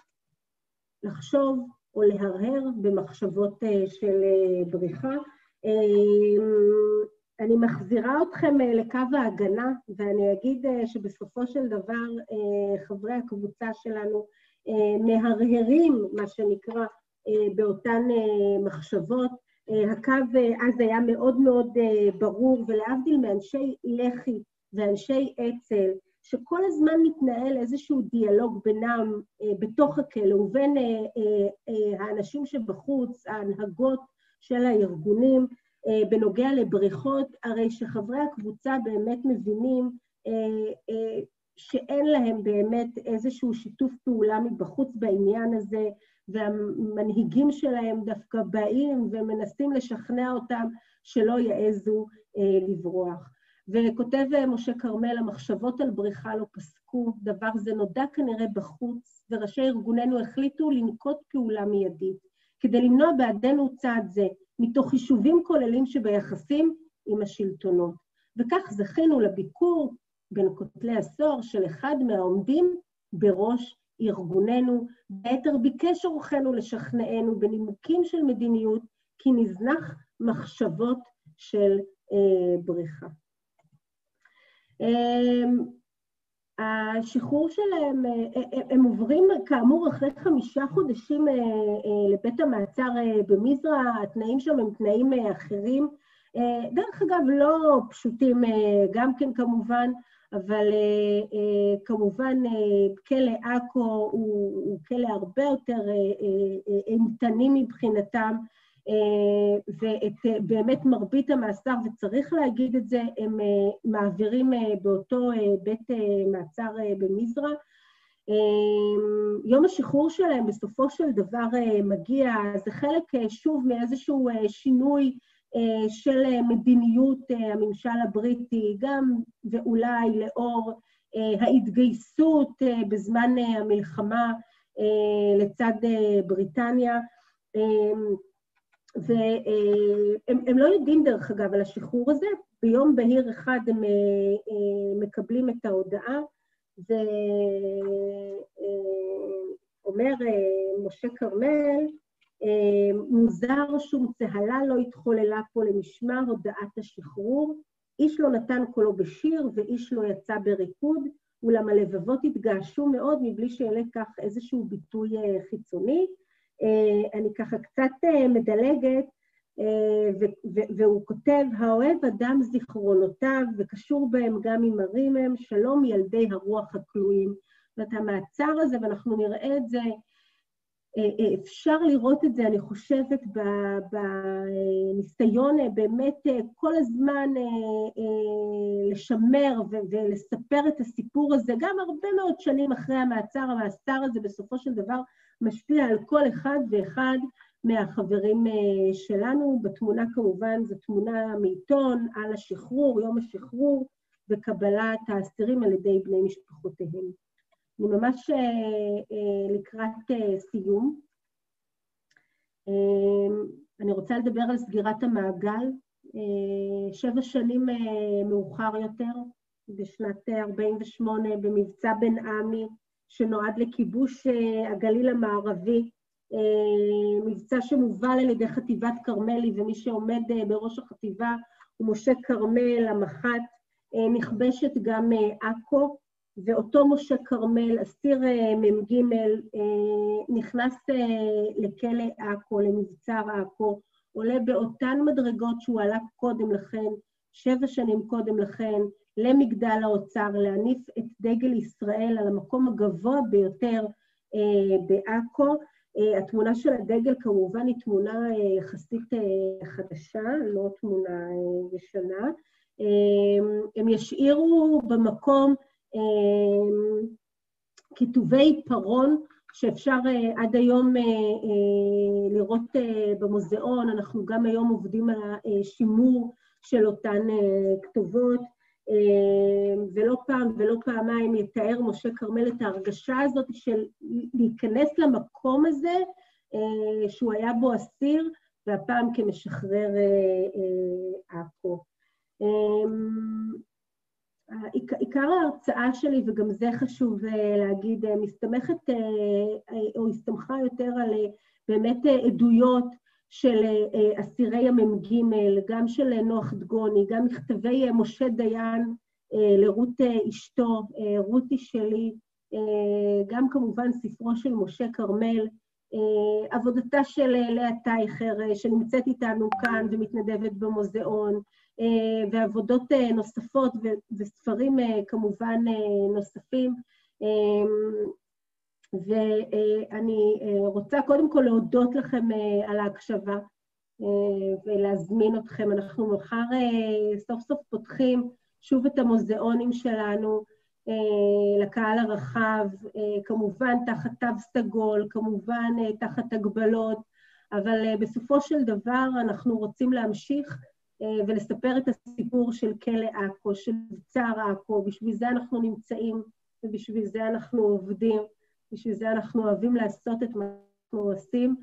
[SPEAKER 2] לחשוב או להרהר במחשבות של בריחה. אני מחזירה אתכם לקו ההגנה, ואני אגיד שבסופו של דבר חברי הקבוצה שלנו מהרהרים, מה שנקרא, באותן מחשבות. הקו אז היה מאוד מאוד ברור, ולהבדיל מאנשי לח"י ואנשי אצ"ל, שכל הזמן מתנהל איזשהו דיאלוג בינם אה, בתוך הכלא ובין אה, אה, האנשים שבחוץ, ההנהגות של הארגונים, בנוגע לבריחות, הרי שחברי הקבוצה באמת מבינים שאין להם באמת איזשהו שיתוף פעולה מבחוץ בעניין הזה, והמנהיגים שלהם דווקא באים ומנסים לשכנע אותם שלא יעזו אה, לברוח. וכותב משה כרמל, המחשבות על בריחה לא פסקו, דבר זה נודע כנראה בחוץ, וראשי ארגוננו החליטו לנקוט פעולה מיידית, כדי למנוע בעדנו צעד זה, מתוך חישובים כוללים שביחסים עם השלטונות. וכך זכינו לביקור בין כותלי הסוהר של אחד מהעומדים בראש ארגוננו, ויתר ביקש אורחנו לשכנענו בנימוקים של מדיניות, כי נזנח מחשבות של אה, בריחה. אמ, השחרור שלהם, אה, אה, הם עוברים כאמור אחרי חמישה חודשים אה, לבית המעצר במזרע, התנאים שם הם תנאים אחרים. דרך אגב, לא פשוטים גם כן כמובן, אבל כמובן כלא עכו הוא, הוא כלא הרבה יותר אימתני מבחינתם, אה, ואת אה, באמת מרבית המאסר, וצריך להגיד את זה, הם אה, מעבירים באותו בית מעצר במזרע. יום השחרור שלהם בסופו של דבר מגיע, זה חלק שוב מאיזשהו שינוי של מדיניות הממשל הבריטי, גם ואולי לאור ההתגייסות בזמן המלחמה לצד בריטניה. והם לא יודעים, דרך אגב, על השחרור הזה. ביום בהיר אחד הם מקבלים את ההודעה, ואומר משה כרמל, מוזר שום צהלה לא התחוללה פה למשמר הודעת השחרור, איש לא נתן קולו בשיר ואיש לא יצא בריקוד, אולם הלבבות התגעשו מאוד מבלי שיהיה לכך איזשהו ביטוי חיצוני. אני ככה קצת מדלגת, והוא כותב, האוהב אדם זיכרונותיו, וקשור בהם גם עם הרימם, שלום ילדי הרוח הכלואים. זאת אומרת, המעצר הזה, ואנחנו נראה את זה, אפשר לראות את זה, אני חושבת, בניסיון באמת כל הזמן לשמר ולספר את הסיפור הזה, גם הרבה מאוד שנים אחרי המעצר, המאסר הזה בסופו של דבר משפיע על כל אחד ואחד מהחברים שלנו. בתמונה כמובן זו תמונה מעיתון על השחרור, יום השחרור וקבלת האסירים על ידי בני משפחותיהם. אני ממש לקראת סיום. אני רוצה לדבר על סגירת המעגל. שבע שנים מאוחר יותר, בשנת 48' במבצע בן עמי, שנועד לכיבוש הגליל המערבי, מבצע שמובל על ידי חטיבת כרמלי, ומי שעומד בראש החטיבה הוא משה כרמל, המח"ט, נכבשת גם עכו, ואותו משה כרמל, אסיר מ"ג, נכנס לכלא עכו, למבצר עכו, עולה באותן מדרגות שהוא עלה קודם לכן, שבע שנים קודם לכן, למגדל האוצר, להניף את דגל ישראל על המקום הגבוה ביותר בעכו. התמונה של הדגל כמובן היא תמונה יחסית חדשה, לא תמונה ישנה. הם ישאירו במקום כיתובי פרון, שאפשר עד היום לראות במוזיאון, אנחנו גם היום עובדים על השימור של אותן כתובות, ולא פעם ולא פעמיים יתאר משה כרמל את ההרגשה הזאת של להיכנס למקום הזה שהוא היה בו אסיר, והפעם כמשחרר עכו. עיקר ההרצאה שלי, וגם זה חשוב להגיד, מסתמכת או הסתמכה יותר על באמת עדויות של אסירי המ"ג, גם של נוח דגוני, גם מכתבי משה דיין לרות אשתו, רותי שלי, גם כמובן ספרו של משה כרמל, עבודתה של לאה טייכר, שנמצאת איתנו כאן ומתנדבת במוזיאון, ועבודות נוספות וספרים כמובן נוספים. ואני רוצה קודם כל להודות לכם על ההקשבה ולהזמין אתכם. אנחנו מחר סוף סוף פותחים שוב את המוזיאונים שלנו לקהל הרחב, כמובן תחת תו סגול, כמובן תחת הגבלות, אבל בסופו של דבר אנחנו רוצים להמשיך ולספר את הסיפור של כלא עכו, של מבצר עכו, בשביל זה אנחנו נמצאים ובשביל זה אנחנו עובדים. בשביל זה אנחנו אוהבים לעשות את מה שאנחנו עושים.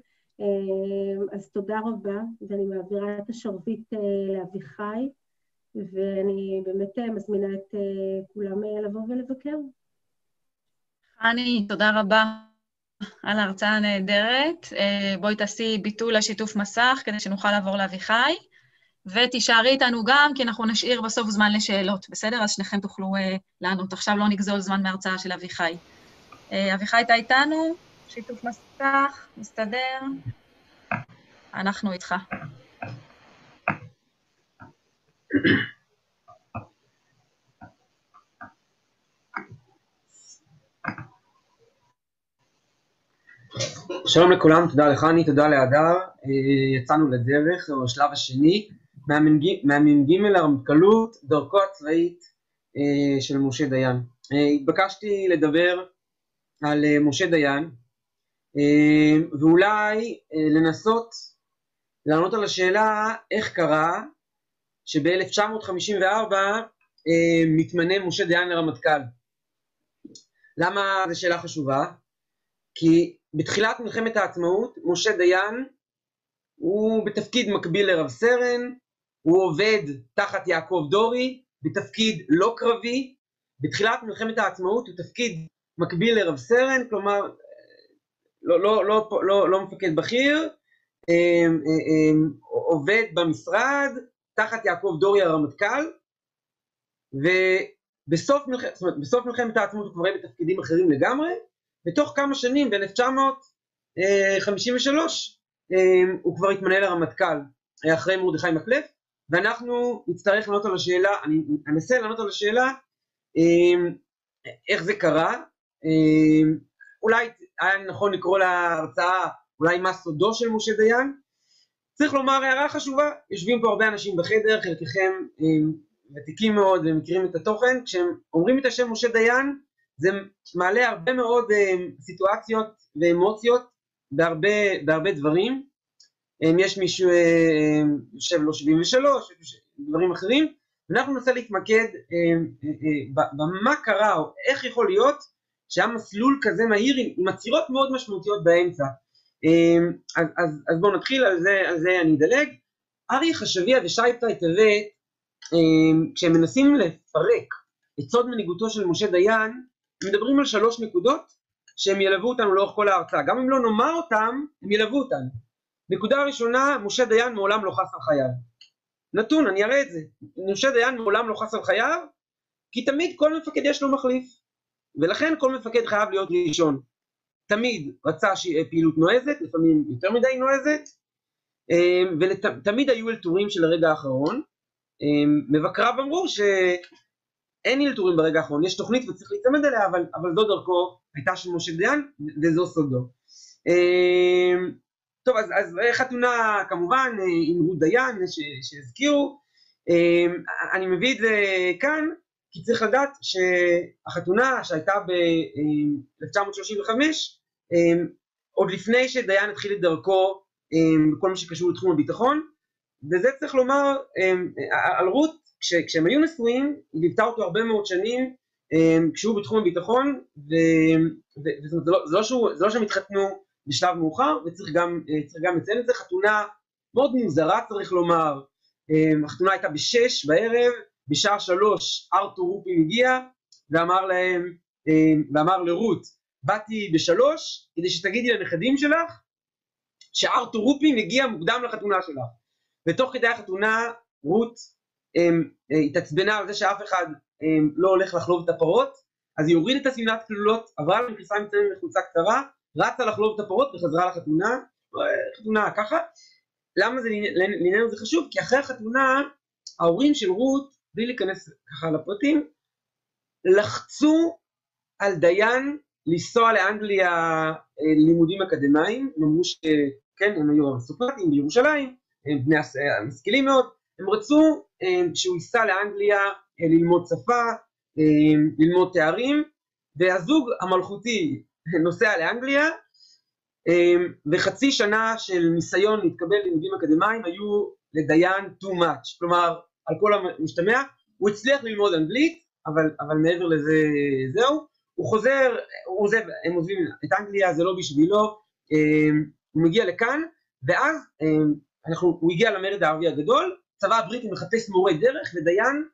[SPEAKER 2] אז תודה רבה, ואני מעבירה את השרביט לאביחי, ואני באמת מזמינה את כולם לבוא ולבקר.
[SPEAKER 1] חני, תודה רבה על ההרצאה הנהדרת. בואי תעשי ביטול לשיתוף מסך כדי שנוכל לעבור לאביחי, ותישארי איתנו גם, כי אנחנו נשאיר בסוף זמן לשאלות, בסדר? אז שניכם תוכלו לענות. עכשיו לא נגזול זמן מההרצאה של אביחי. אביחי, אתה איתנו? שיתוף מסך, מסתדר? אנחנו איתך.
[SPEAKER 4] שלום לכולם, תודה לחני, תודה להדר. יצאנו לדרך, זהו השלב השני, מהמ"ג לרמטכ"לות, דרכו הצבאית של משה דיין. התבקשתי לדבר על משה דיין, ואולי לנסות לענות על השאלה איך קרה שב-1954 מתמנה משה דיין לרמטכ"ל. למה זו שאלה חשובה? כי בתחילת מלחמת העצמאות, משה דיין הוא בתפקיד מקביל לרב סרן, הוא עובד תחת יעקב דורי, בתפקיד לא קרבי, בתחילת מלחמת העצמאות הוא תפקיד מקביל לרב סרן, כלומר, לא, לא, לא, לא, לא מפקד בכיר, אמ, אמ, עובד במשרד תחת יעקב דורי הרמטכ"ל, ובסוף מלח... בסוף מלחמת העצמאות הוא כבר היה בתפקידים אחרים לגמרי, ותוך כמה שנים, ב-1953, אמ, הוא כבר התמנה לרמטכ"ל, אחרי מרדכי מקלף, ואנחנו נצטרך לענות על השאלה, אני אנסה לענות על השאלה, איך זה קרה, אולי היה נכון לקרוא להרצאה אולי מה סודו של משה דיין. צריך לומר הערה חשובה, יושבים פה הרבה אנשים בחדר, חלקכם ותיקים מאוד ומכירים את התוכן, כשהם אומרים את השם משה דיין, זה מעלה הרבה מאוד סיטואציות ואמוציות בהרבה, בהרבה דברים. יש מישהו יושב לו 73, דברים אחרים, ואנחנו ננסה להתמקד במה קרה, או איך יכול להיות שהיה מסלול כזה מהיר עם עצירות מאוד משמעותיות באמצע. אמ, אז, אז, אז בואו נתחיל, על זה, על זה אני אדלג. אריה חשביה ושייפטה טבת, אמ, כשהם מנסים לפרק את סוד מנהיגותו של משה דיין, מדברים על שלוש נקודות שהם ילוו אותנו לאורך כל ההרצאה. גם אם לא נאמר אותם, הם ילוו אותנו. נקודה ראשונה, משה דיין מעולם לא חס על חייו. נתון, אני אראה את זה. משה דיין מעולם לא חס על חייו, כי תמיד כל מפקד יש לו מחליף. ולכן כל מפקד חייב להיות ראשון. תמיד רצה שיהיה פעילות נועזת, לפעמים יותר מדי נועזת, אמ, ותמיד היו אלתורים של הרגע האחרון. אמ, מבקריו אמרו שאין אלתורים ברגע האחרון, יש תוכנית וצריך להצמד אליה, אבל, אבל זו דרכו הייתה של משה דיין, וזו סודו. טוב, אז, אז חתונה כמובן עם רות דיין שהזכירו, אני מביא את זה כאן, כי צריך לדעת שהחתונה שהייתה ב-1935, אמ, עוד לפני שדיין התחיל את דרכו בכל מה שקשור לתחום הביטחון, וזה צריך לומר על רות, כש, כשהם היו נשואים, היא ליוותה אותו הרבה מאוד שנים כשהוא בתחום הביטחון, וזה לא, לא, לא שהם התחתנו בשלב מאוחר, וצריך גם, גם לציין את זה, חתונה מאוד מוזרה צריך לומר, החתונה הייתה בשש בערב, בשעה שלוש ארתור רופין הגיע ואמר להם, אה, ואמר לרות, באתי בשלוש כדי שתגידי לנכדים שלך שארתור רופין הגיע מוקדם לחתונה שלך. ותוך כדי החתונה רות אה, התעצבנה על זה שאף אחד לא הולך לחלוב את הפרות, אז היא הורידה את השמלת כלולות, עברה למכנסיים קצרים לחולצה קצרה, רצה לחלוב את הפרות וחזרה לחתונה, אה, חתונה ככה. למה זה לענייננו זה חשוב? כי אחרי החתונה ההורים של רות בלי להיכנס ככה לפרטים, לחצו על דיין לנסוע לאנגליה אה, לימודים אקדמיים, הם אמרו שכן, הם היו אריסטוקרטים בירושלים, הם בני המשכילים מאוד, הם רצו אה, שהוא ייסע לאנגליה אה, ללמוד שפה, ללמוד תארים, והזוג המלכותי נוסע לאנגליה, וחצי שנה של ניסיון להתקבל ללימודים אקדמיים היו לדיין too much, כלומר על כל המשתמע, הוא הצליח ללמוד אנגלית, אבל, אבל מעבר לזה זהו, הוא חוזר, הוא עוזב, הם עוזבים את אנגליה, זה לא בשבילו, אמ, הוא מגיע לכאן, ואז אמ, אנחנו, הוא הגיע למרד הערבי הגדול, צבא הבריטי מחפש מורה דרך, ודיין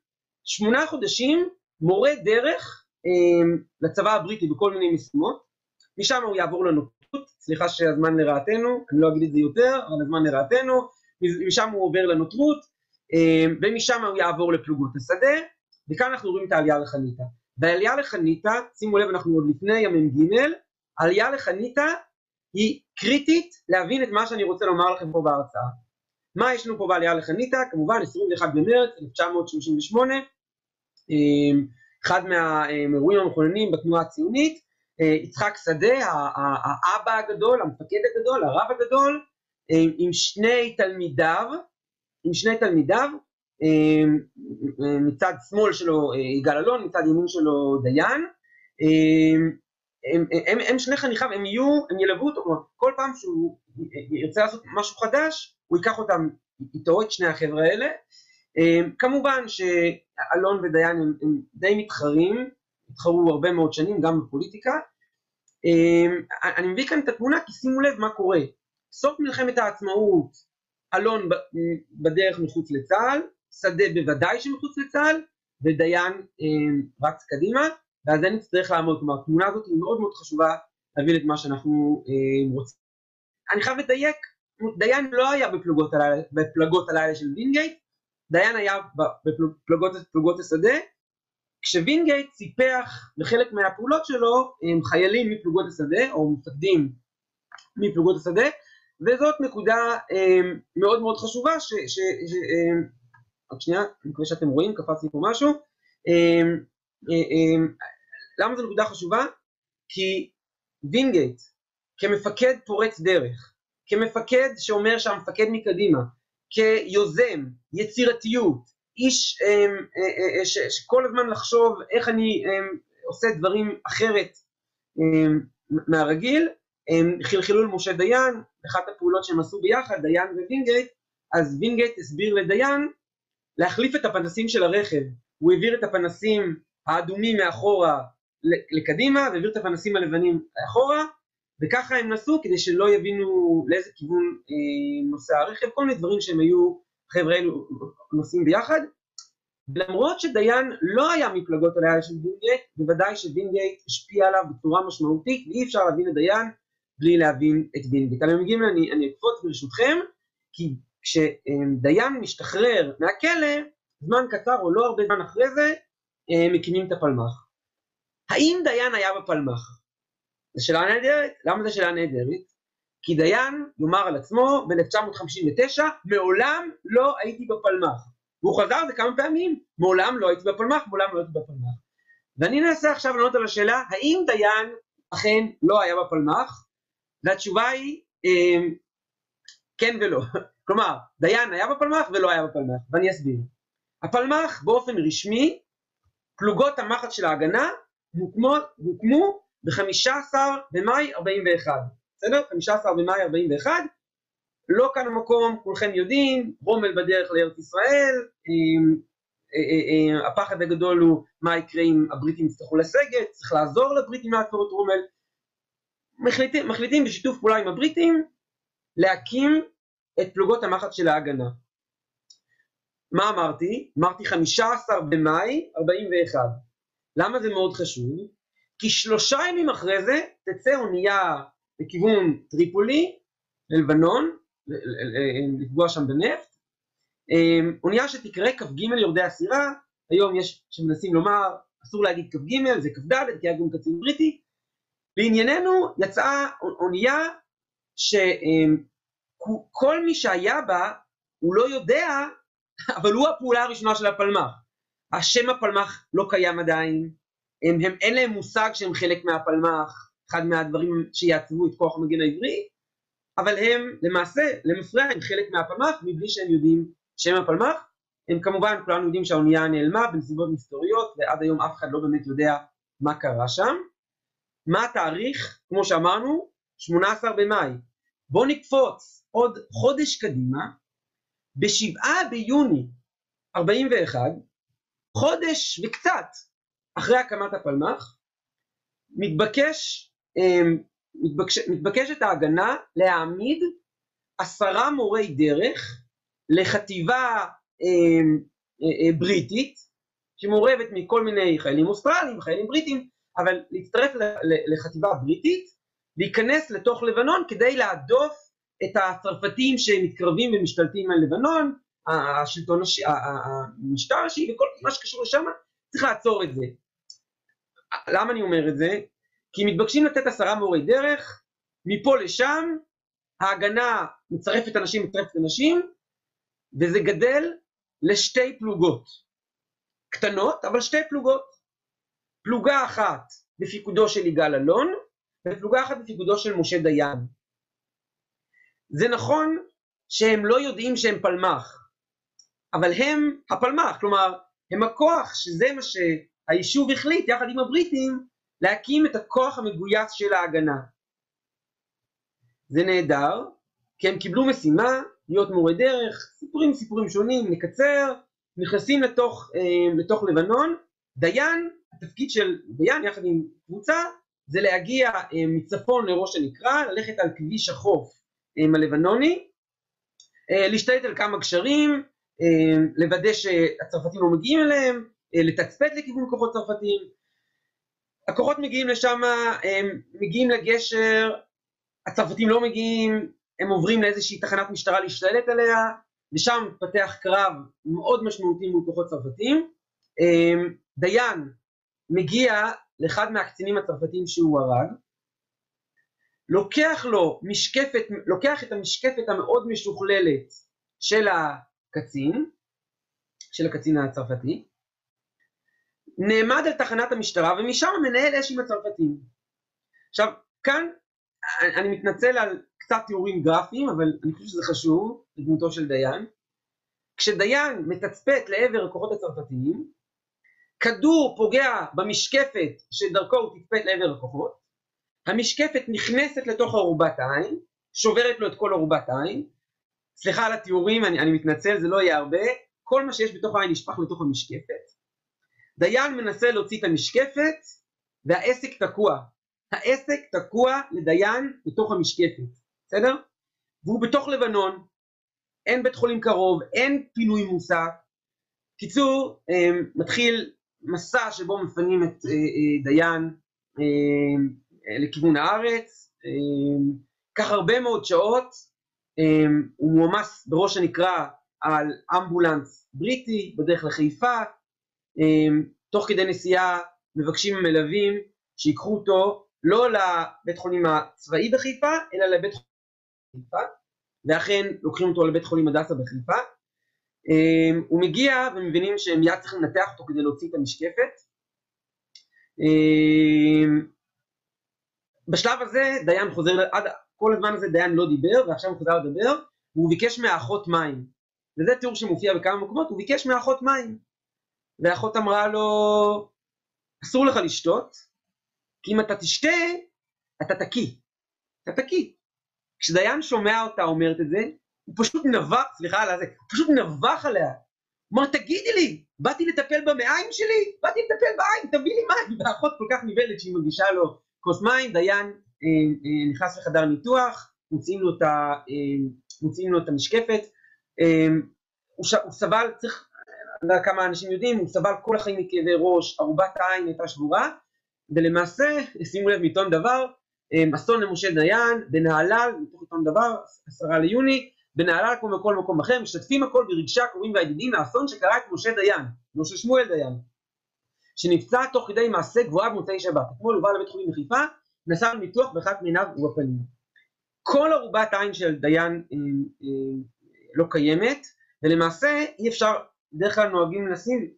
[SPEAKER 4] שמונה חודשים מורה דרך אמ, לצבא הבריטי בכל מיני משימות, משם הוא יעבור לנוטות, סליחה שהזמן לרעתנו, אני לא אגיד את זה יותר, אבל הזמן לרעתנו, משם הוא עובר לנוטרות, אמ, ומשם הוא יעבור לפלוגות השדה, וכאן אנחנו רואים את העלייה לחניתה. והעלייה לחניתה, שימו לב, אנחנו עוד לפני המ"ג, העלייה לחניתה היא קריטית להבין את מה שאני רוצה לומר לכם פה בהרצאה. מה יש לנו פה בעלייה לחניתה? כמובן 21 במרץ 1938, אמ, אחד מהאירועים המכוננים בתנועה הציונית, אה, יצחק שדה, האבא הגדול, המפקד הגדול, הרב הגדול, אה, עם שני תלמידיו, עם שני תלמידיו, אמ, מצד שמאל שלו אה, יגאל אלון, מצד ימין שלו דיין, הם, הם, הם שני חניכיו, הם יהיו, הם ילוו אותו, כלומר כל פעם שהוא ירצה לעשות משהו חדש, הוא ייקח אותם איתו, את שני החבר'ה האלה. כמובן שאלון ודיין הם, הם די מתחרים, התחרו הרבה מאוד שנים, גם בפוליטיקה. אני מביא כאן את התמונה כי שימו לב מה קורה. סוף מלחמת העצמאות, אלון בדרך מחוץ לצה"ל, שדה בוודאי שמחוץ לצה"ל, ודיין אה, רץ קדימה, ועל זה נצטרך לעמוד. כלומר, התמונה הזאת היא מאוד מאוד חשובה להבין את מה שאנחנו אה, רוצים. אני חייב לדייק, דיין לא היה בפלוגות הלילה, בפלגות הלילה של וינגייט, דיין היה בפלוגות השדה, כשווינגייט סיפח בחלק מהפעולות שלו הם חיילים מפלוגות השדה, או מפקדים מפלוגות השדה, וזאת נקודה אה, מאוד מאוד חשובה, ש, ש, ש, אה, רק שנייה, אני מקווה שאתם רואים, קפץ לי פה משהו. אה, אה, אה, למה זו נקודה חשובה? כי וינגייט, כמפקד פורץ דרך, כמפקד שאומר שהמפקד מקדימה, כיוזם, יצירתיות, איש אה, אה, אה, ש, שכל הזמן לחשוב איך אני אה, עושה דברים אחרת אה, מהרגיל, חלחלו למשה דיין, אחת הפעולות שהם עשו ביחד, דיין ווינגייט, אז וינגייט הסביר לדיין להחליף את הפנסים של הרכב, הוא העביר את הפנסים האדומים מאחורה לקדימה, והעביר את הפנסים הלבנים לאחורה, וככה הם נסעו כדי שלא יבינו לאיזה כיוון אה, נוסע הרכב, כל מיני דברים שהם היו, חבר'ה אלו נוסעים ביחד. למרות שדיין לא היה בפלגות הלילה של וינגייט, בוודאי שווינגייט השפיע עליו בצורה משמעותית, ואי אפשר להבין את דיין בלי להבין את וינגייט. על המגיעים אני, אני אקפוץ ברשותכם, כי כשדיין משתחרר מהכלא, זמן קצר או לא הרבה זמן אחרי זה, מקימים את הפלמ"ח. האם דיין היה בפלמ"ח? זו שאלה נהדרת. למה זו שאלה נהדרת? כי דיין יאמר על עצמו ב-1959, מעולם לא הייתי בפלמ"ח. והוא חזר על זה כמה פעמים, מעולם לא הייתי בפלמ"ח, מעולם לא הייתי בפלמ"ח. ואני אנסה עכשיו לענות על השאלה, האם דיין אכן לא היה בפלמ"ח? והתשובה היא אה, כן ולא. כלומר, דיין היה בפלמ"ח ולא היה בפלמ"ח, ואני אסביר. הפלמ"ח באופן רשמי, פלוגות המחץ של ההגנה הוקמו, הוקמו ב-15 במאי 41, בסדר? 15 במאי 41, לא כאן המקום, כולכם יודעים, רומל בדרך לארץ ישראל, אה, אה, הפחד הגדול הוא מה יקרה אם הבריטים יצטרכו לסגת, צריך לעזור לבריטים לעצור את רומל. מחליטים, מחליטים בשיתוף פעולה עם הבריטים להקים את פלוגות המחץ של ההגנה. מה אמרתי? אמרתי 15 במאי 41. למה זה מאוד חשוב? כי שלושה ימים אחרי זה תצא אונייה לכיוון טריפולי, ללבנון, לפגוע שם בנפט, אמ, אונייה שתקרא כ"ג יורדי הסירה, היום יש שמנסים לומר, אסור להגיד כ"ג, זה כ"ד, כי היה גם קצין בריטי. לענייננו יצאה אונייה שכל מי שהיה בה, הוא לא יודע, אבל הוא הפעולה הראשונה של הפלמ"ח. השם הפלמ"ח לא קיים עדיין, הם, הם, אין להם מושג שהם חלק מהפלמ"ח, אחד מהדברים שיעצבו את כוח המגן העברי, אבל הם למעשה, למפרע, הם חלק מהפלמ"ח מבלי שהם יודעים שם הפלמ"ח. הם כמובן, כולנו יודעים שהאונייה נעלמה בנסיבות מסתוריות, ועד היום אף אחד לא באמת יודע מה קרה שם. מה התאריך? כמו שאמרנו, 18 במאי. בואו נקפוץ עוד חודש קדימה, בשבעה ביוני 41, חודש וקצת אחרי הקמת הפלמ"ח, מתבקש, מתבקש, מתבקשת ההגנה להעמיד עשרה מורי דרך לחטיבה אמ, אה, אה, בריטית, שמעורבת מכל מיני חיילים אוסטרליים, חיילים בריטים, אבל להצטרף לחטיבה בריטית, להיכנס לתוך לבנון כדי להדוף את הצרפתים שמתקרבים ומשתלטים על לבנון, השלטון, הש... המשטר השיעי וכל מה שקשור לשם, צריך לעצור את זה. למה אני אומר את זה? כי מתבקשים לתת עשרה מורי דרך, מפה לשם, ההגנה מצרפת אנשים, מצרפת אנשים, וזה גדל לשתי פלוגות. קטנות, אבל שתי פלוגות. פלוגה אחת בפיקודו של יגאל אלון, ופלוגה אחת בפיקודו של משה דיין. זה נכון שהם לא יודעים שהם פלמ"ח, אבל הם הפלמ"ח, כלומר, הם הכוח שזה מה שהיישוב החליט יחד עם הבריטים להקים את הכוח המגויס של ההגנה. זה נהדר, כי הם קיבלו משימה להיות מורי דרך, סיפורים סיפורים שונים, נקצר, נכנסים לתוך, אה, לתוך לבנון, דיין, התפקיד של דיין יחד עם קבוצה זה להגיע אה, מצפון לראש הנקרה, ללכת על כביש החוף אה, הלבנוני, אה, להשתלט על כמה גשרים, לוודא שהצרפתים לא מגיעים אליהם, לתצפת לכיוון כוחות צרפתיים. הכוחות מגיעים לשם, הם מגיעים לגשר, הצרפתים לא מגיעים, הם עוברים לאיזושהי תחנת משטרה להשתלט עליה, ושם מתפתח קרב מאוד משמעותי מול כוחות צרפתים. דיין מגיע לאחד מהקצינים הצרפתים שהוא הרג, לוקח לו משקפת, לוקח את המשקפת המאוד משוכללת של הקצין, של הקצין הצרפתי, נעמד על תחנת המשטרה ומשם מנהל אש עם הצרפתים. עכשיו, כאן אני מתנצל על קצת תיאורים גרפיים, אבל אני חושב שזה חשוב לדמותו של דיין. כשדיין מתצפת לעבר הכוחות הצרפתיים, כדור פוגע במשקפת שדרכו הוא תצפת לעבר הכוחות, המשקפת נכנסת לתוך ארובת העין, שוברת לו את כל ארובת העין, סליחה על התיאורים, אני, אני מתנצל, זה לא יהיה הרבה, כל מה שיש בתוך העין נשפך לתוך המשקפת, דיין מנסה להוציא את המשקפת, והעסק תקוע. העסק תקוע לדיין בתוך המשקפת, בסדר? והוא בתוך לבנון, אין בית חולים קרוב, אין פינוי מוסק. קיצור, אה, מתחיל מסע שבו מפנים את אה, אה, דיין לכיוון הארץ, קח הרבה מאוד שעות, הוא מועמס בראש הנקרא על אמבולנס בריטי בדרך לחיפה, תוך כדי נסיעה מבקשים המלווים שיקחו אותו לא לבית חולים הצבאי בחיפה, אלא לבית חולים בחיפה, ואכן לוקחים אותו לבית חולים הדסה בחיפה, Um, הוא מגיע ומבינים שהם מיד צריכים לנתח אותו כדי להוציא את המשקפת. Um, בשלב הזה דיין חוזר, עד כל הזמן הזה דיין לא דיבר ועכשיו הוא חוזר לדבר והוא ביקש מהאחות מים. וזה תיאור שמופיע בכמה מקומות, הוא ביקש מהאחות מים. והאחות אמרה לו, אסור לך לשתות, כי אם אתה תשתה, אתה תקיא. אתה תקיא. כשדיין שומע אותה אומרת את זה, הוא פשוט נבח, סליחה על הזה, הוא פשוט נבח עליה. הוא אמר, תגידי לי, באתי לטפל במעיים שלי? באתי לטפל בעין, תביא לי מים. והאחות כל כך נבהלת שהיא מגישה לו כוס מים, דיין אה, אה, נכנס לחדר ניתוח, מוציאים לו את, אה, מוציאים לו את המשקפת. אה, הוא, ש, הוא סבל, צריך, לא יודע כמה אנשים יודעים, הוא סבל כל החיים מכאבי ראש, ארובת העין הייתה שבורה, ולמעשה, שימו לב מעיתון דבר, אה, אסון למשה דיין, בנהלל, מתוך עיתון דבר, עשרה ליוני, בנהלל כמו בכל מקום אחר, משתתפים הכל ברגשי הקרובים והידידים מהאסון שקרה את משה דיין, משה שמואל דיין, שנפצע תוך כדי מעשה גבוהה במוצאי שבת. אתמול הוא בא לבית חולים בחיפה, נסע לניתוח באחת מעיניו ובפנים. כל ערובת עין של דיין אה, אה, לא קיימת, ולמעשה אי אפשר, בדרך כלל נוהגים לשים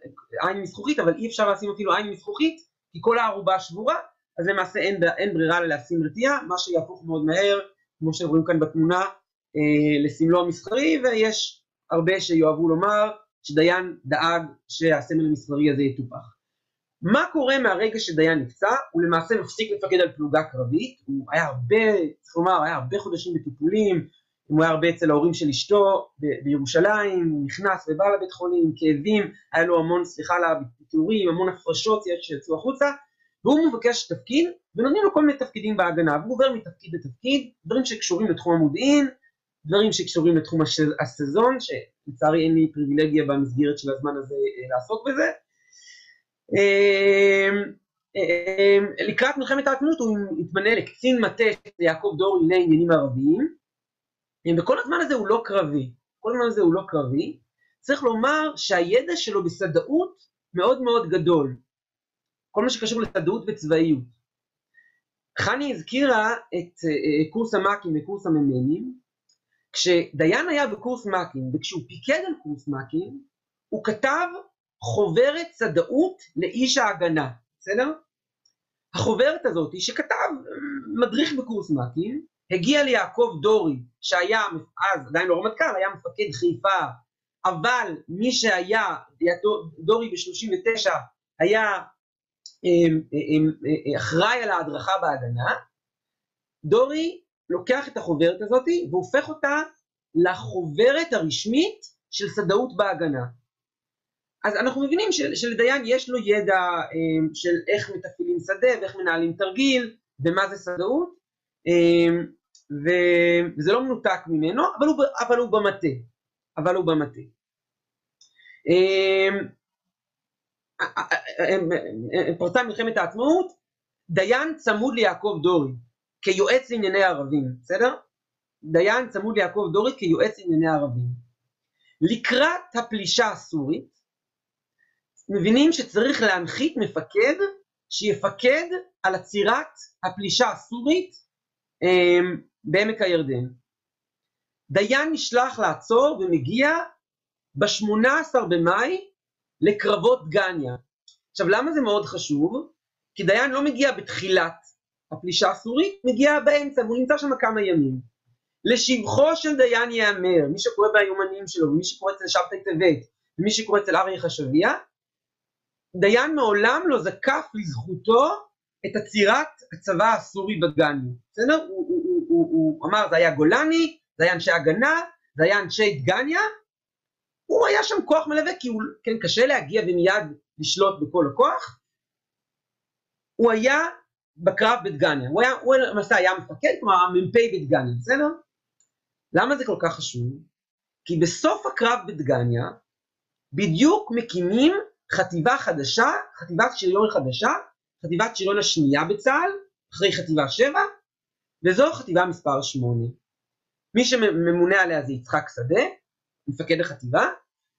[SPEAKER 4] עין מזכוכית, אבל אי אפשר לשים אפילו עין מזכוכית, כי כל הערובה שבורה, אז למעשה אין, אין ברירה לשים רתיעה, מה שיהפוך מאוד מהר, כמו שרואים כאן בתמונה, אה, לסמלו המסחרי, ויש הרבה שיאהבו לומר שדיין דאג שהסמל המסחרי הזה יטופח. מה קורה מהרגע שדיין נפצע? הוא למעשה מפסיק לפקד על פלוגה קרבית, הוא היה הרבה, צריך לומר, היה הרבה חודשים בטיפולים, הוא היה הרבה אצל ההורים של אשתו בירושלים, הוא נכנס ובא לבית חולים, כאבים, היה לו המון, סליחה על התיאורים, המון הפרשות שיצאו החוצה, והוא מבקש תפקיד, ונותנים לו כל מיני תפקידים בהגנה, והוא עובר מתפקיד לתפקיד, דברים שקשורים לתחום המודיעין, דברים שקשורים לתחום הסזון, שלצערי אין לי פריבילגיה במסגרת של הזמן הזה אה, לעסוק בזה. אמ, אמ, לקראת מלחמת העצמאות הוא התמנה לקצין מטה יעקב דורי לעניינים ערביים, וכל הזמן הזה הוא לא קרבי, כל הזמן הזה הוא לא קרבי. צריך לומר שהידע שלו בסדאות מאוד מאוד גדול, כל מה שקשור לסדאות וצבאיות. חני הזכירה את אה, קורס המ"כים וקורס המ"מים, כשדיין היה בקורס מ"כים, וכשהוא פיקד על קורס מ"כים, הוא כתב חוברת צדאות לאיש ההגנה, בסדר? החוברת הזאת שכתב מדריך בקורס מ"כים, הגיע ליעקב דורי, שהיה אז עדיין לא רמטכ"ל, היה מפקד חיפה, אבל מי שהיה, דורי ב-39 היה אמ, אמ, אמ, אחראי על ההדרכה בהגנה, דורי לוקח את החוברת הזאת והופך אותה לחוברת הרשמית של סדאות בהגנה. אז אנחנו מבינים של, שלדיין יש לו ידע של איך מתפעילים שדה ואיך מנהלים תרגיל ומה זה שדאות, ו, וזה לא מנותק ממנו, אבל הוא, אבל הוא במטה. אבל הוא במטה. אה, פרצה מלחמת העצמאות, דיין צמוד ליעקב דורי כיועץ לענייני ערבים, בסדר? דיין צמוד ליעקב דורי כיועץ לענייני ערבים. לקראת הפלישה הסורית, מבינים שצריך להנחית מפקד שיפקד על עצירת הפלישה הסורית בעמק הירדן. דיין נשלח לעצור ומגיע ב-18 במאי לקרבות גניה. עכשיו למה זה מאוד חשוב? כי דיין לא מגיע בתחילת הפלישה הסורית, מגיע באמצע והוא נמצא שם כמה ימים. לשבחו של דיין ייאמר, מי שקורא ביומנים שלו ומי שקורא אצל שבתאי טבת ומי שקורא אצל אריה חשביה, דיין מעולם לא זקף לזכותו את עצירת הצבא הסורי בגניה. בסדר? הוא, הוא, הוא, הוא, הוא אמר זה היה גולני, זה היה אנשי הגנה, זה היה אנשי דגניה, הוא היה שם כוח מלווה כי הוא, כן, קשה להגיע ומיד לשלוט בכל הכוח. הוא היה בקרב בדגניה, הוא היה, הוא למעשה היה מפקד, כלומר המ"פ בדגניה, בסדר? למה זה כל כך חשוב? כי בסוף הקרב בדגניה, בדיוק מקימים חטיבה חדשה, חטיבת שריון חדשה, חטיבת שריון השנייה בצה"ל, אחרי חטיבה 7, וזו חטיבה מספר 8. מי שממונה עליה זה יצחק שדה, מפקד החטיבה,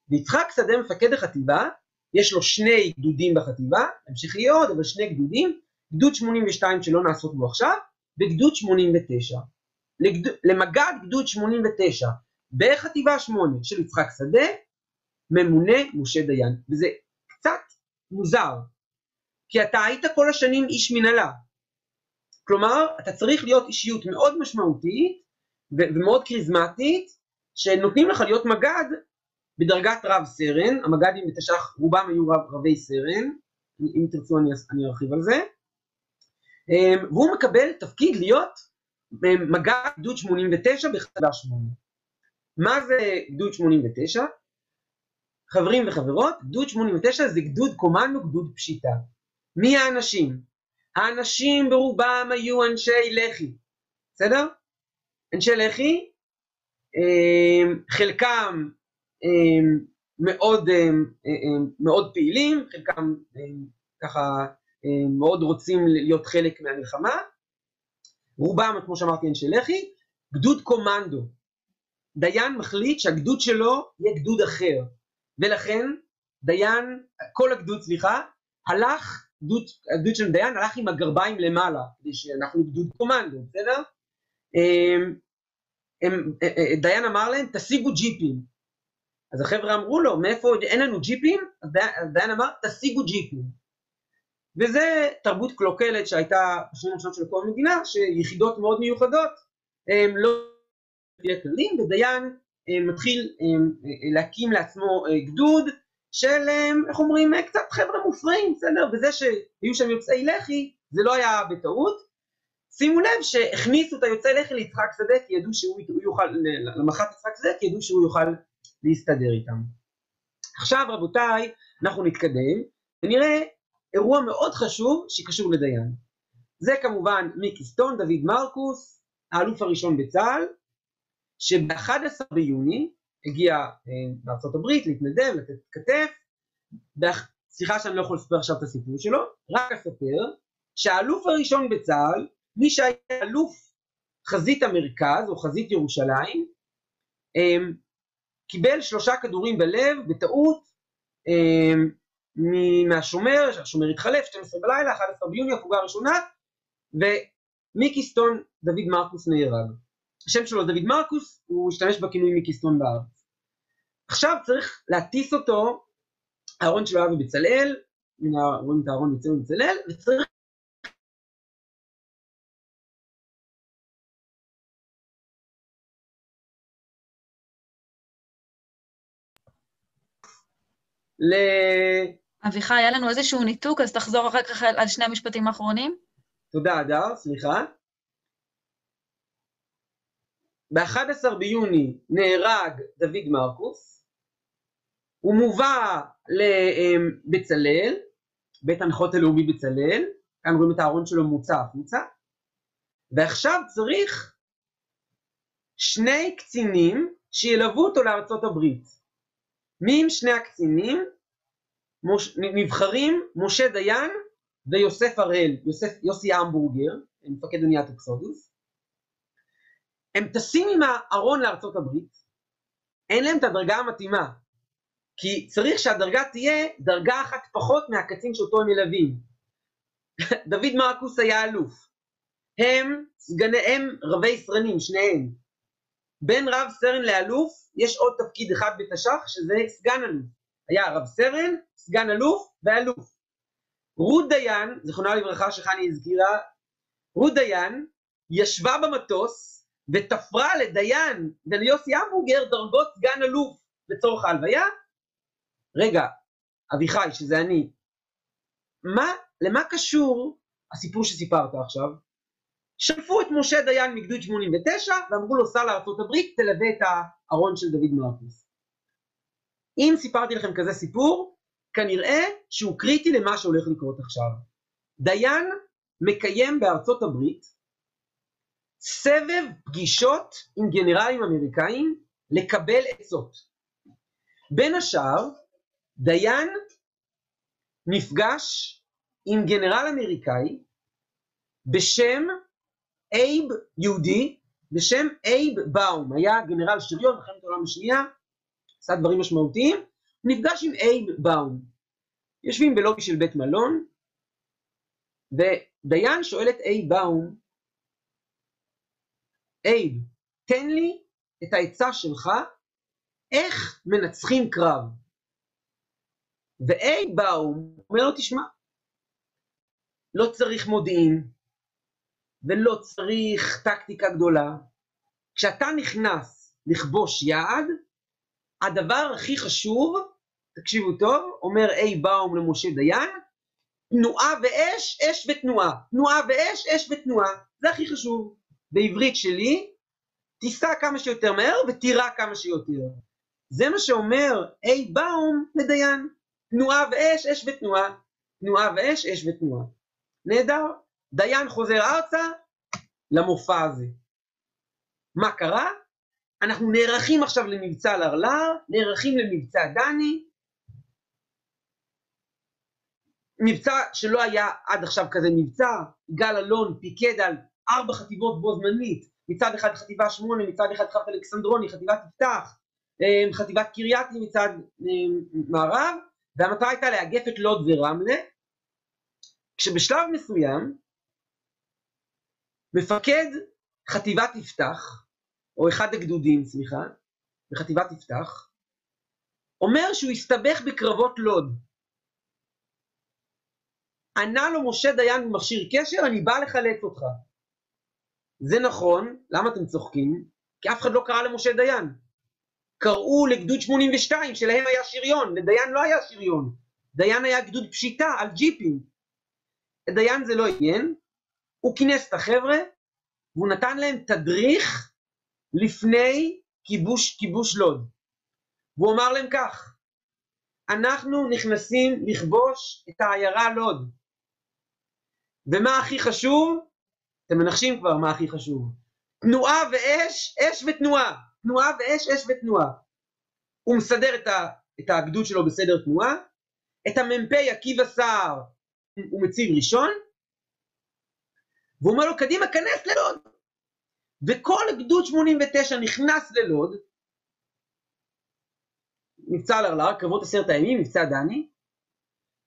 [SPEAKER 4] ויצחק שדה מפקד החטיבה, יש לו שני גדודים בחטיבה, המשיך יהיה עוד, אבל שני גדודים, גדוד 82 שלא נעסוק בו עכשיו, וגדוד 89. לגד... למג"ד גדוד 89 בחטיבה 8 של יצחק שדה, ממונה משה דיין, וזה קצת מוזר, כי אתה היית כל השנים איש מנהלה. כלומר, אתה צריך להיות אישיות מאוד משמעותית ומאוד כריזמטית, שנותנים לך להיות מג"ד בדרגת רב סרן, המג"דים בתש"ח רובם היו רב, רבי סרן, אם תרצו אני, אני ארחיב על זה, אמ, והוא מקבל תפקיד להיות אמ, מג"ד גדוד 89 בחטיבה 8. מה זה גדוד 89? חברים וחברות, גדוד 89 זה גדוד קומנדו, גדוד פשיטה. מי האנשים? האנשים ברובם היו אנשי לח"י, בסדר? אנשי לח"י, אמ, חלקם אמ, מאוד, אמ, מאוד פעילים, חלקם ככה מאוד רוצים להיות חלק מהמלחמה, רובם, כמו שאמרתי, אנשי לח"י, גדוד קומנדו. דיין מחליט שהגדוד שלו יהיה גדוד אחר, ולכן דיין, כל הגדוד, סליחה, הלך, הגדוד של דיין הלך עם הגרביים למעלה, כדי שאנחנו גדוד קומנדו, בסדר? הם, אה, אה, דיין אמר להם, תשיגו ג'יפים. אז החבר'ה אמרו לו, מאיפה, אין לנו ג'יפים? אז דיין, אמר, תשיגו ג'יפים. וזה תרבות קלוקלת שהייתה בשנים הראשונות של כל מדינה, שיחידות מאוד מיוחדות הם לא לפי הכללים, ודיין מתחיל להקים לעצמו אה, גדוד של, איך אומרים, קצת חבר'ה מופרעים, בסדר? וזה שהיו שם יוצאי לח"י, זה לא היה בטעות. שימו לב שהכניסו את היוצאי לח"י ליצחק שדה, כי ידעו שהוא יוכל, למח"ט יצחק שדה, כי ידעו שהוא יוכל להסתדר איתם. עכשיו רבותיי, אנחנו נתקדם ונראה אירוע מאוד חשוב שקשור לדיין. זה כמובן מיקי סטון, דוד מרקוס, האלוף הראשון בצה"ל, שב-11 ביוני הגיע בארצות הברית להתנדב, לתת כתף, סליחה שאני לא יכול לספר עכשיו את הסיפור שלו, רק אספר שהאלוף הראשון בצה"ל, מי שהיה אלוף חזית המרכז או חזית ירושלים, קיבל שלושה כדורים בלב בטעות מהשומר, השומר התחלף, 12 בלילה, 11 ביוני, הפוגה הראשונה, ומיקי סטון, דוד מרקוס נהרג. השם שלו דוד מרקוס, הוא השתמש בכינוי מיקי סטון בארץ. עכשיו צריך להטיס אותו, הארון שלו היה בבצלאל, רואים את הארון יוצא מבצלאל, וצריך ל...
[SPEAKER 1] אביחי, היה לנו איזשהו ניתוק, אז תחזור אחר כך על שני המשפטים האחרונים.
[SPEAKER 4] תודה, אדר, סליחה. ב-11 ביוני נהרג דוד מרקוס, הוא מובא לבצלאל, בית הנחות הלאומי בצלאל, כאן רואים את הארון שלו מוצא החוצה, ועכשיו צריך שני קצינים שילוו אותו לארצות הברית. מי הם שני הקצינים? מוש, נבחרים משה דיין ויוסף הראל, יוסף, יוסי המבורגר, מפקד אוניית אקסודוס. הם טסים עם הארון לארצות הברית, אין להם את הדרגה המתאימה, כי צריך שהדרגה תהיה דרגה אחת פחות מהקצין שאותו הם מלווים. דוד מרקוס היה אלוף. הם סגניהם רבי סרנים, שניהם. בין רב סרן לאלוף יש עוד תפקיד אחד בתש"ח שזה סגן אלוף. היה רב סרן, סגן אלוף ואלוף. רות דיין, זיכרונה לברכה שחני הזכירה, רות דיין ישבה במטוס ותפרה לדיין וליוסי המבורגר דרגות סגן אלוף לצורך ההלוויה. רגע, אביחי, שזה אני, מה, למה קשור הסיפור שסיפרת עכשיו? שלפו את משה דיין מגדוד 89 ואמרו לו סע הברית, תלווה את הארון של דוד מרקוס. אם סיפרתי לכם כזה סיפור, כנראה שהוא קריטי למה שהולך לקרות עכשיו. דיין מקיים בארצות הברית סבב פגישות עם גנרלים אמריקאים לקבל עצות. בין השאר, דיין נפגש עם גנרל אמריקאי בשם אייב יהודי, בשם אייב באום, היה גנרל שריון במלחמת העולם השנייה, עשה דברים משמעותיים, נפגש עם אייב באום. יושבים בלובי של בית מלון, ודיין שואל את אייב באום, אייב, תן לי את העצה שלך איך מנצחים קרב. ואייב באום אומר לו, תשמע, לא צריך מודיעין, ולא צריך טקטיקה גדולה. כשאתה נכנס לכבוש יעד, הדבר הכי חשוב, תקשיבו טוב, אומר אי באום למשה דיין, תנועה ואש, אש ותנועה. תנועה ואש, אש ותנועה. זה הכי חשוב. בעברית שלי, תיסע כמה שיותר מהר ותירה כמה שיותר. זה מה שאומר אי באום לדיין. תנועה ואש, אש ותנועה. תנועה ואש, אש ותנועה. נהדר. דיין חוזר ארצה למופע הזה. מה קרה? אנחנו נערכים עכשיו למבצע לרלר, נערכים למבצע דני, מבצע שלא היה עד עכשיו כזה מבצע, יגאל אלון פיקד על ארבע חטיבות בו זמנית, מצד אחד חטיבה שמונה, מצד אחד חטיבת אלכסנדרוני, חטיבת יפתח, אה, חטיבת קרייתי מצד אה, מערב, והמטרה הייתה לאגף את לוד ורמלה, כשבשלב מסוים מפקד חטיבת יפתח, או אחד הגדודים, סליחה, בחטיבת יפתח, אומר שהוא הסתבך בקרבות לוד. ענה לו משה דיין במכשיר קשר, אני בא לחלץ אותך. זה נכון, למה אתם צוחקים? כי אף אחד לא קרא למשה דיין. קראו לגדוד 82, שלהם היה שריון, לדיין לא היה שריון. דיין היה גדוד פשיטה על ג'יפים. לדיין זה לא עניין, הוא כינס את החבר'ה, והוא נתן להם תדריך לפני כיבוש, כיבוש לוד. והוא אמר להם כך, אנחנו נכנסים לכבוש את העיירה לוד. ומה הכי חשוב? אתם מנחשים כבר מה הכי חשוב. תנועה ואש, אש ותנועה. תנועה ואש, אש ותנועה. הוא מסדר את, ה, את הגדוד שלו בסדר תנועה, את המ"פ עקיבא סער הוא מציב ראשון, והוא אומר לו, קדימה, כנס ללוד. וכל גדוד 89 נכנס ללוד, מבצע לרלר, קרבות עשרת הימים, מבצע דני,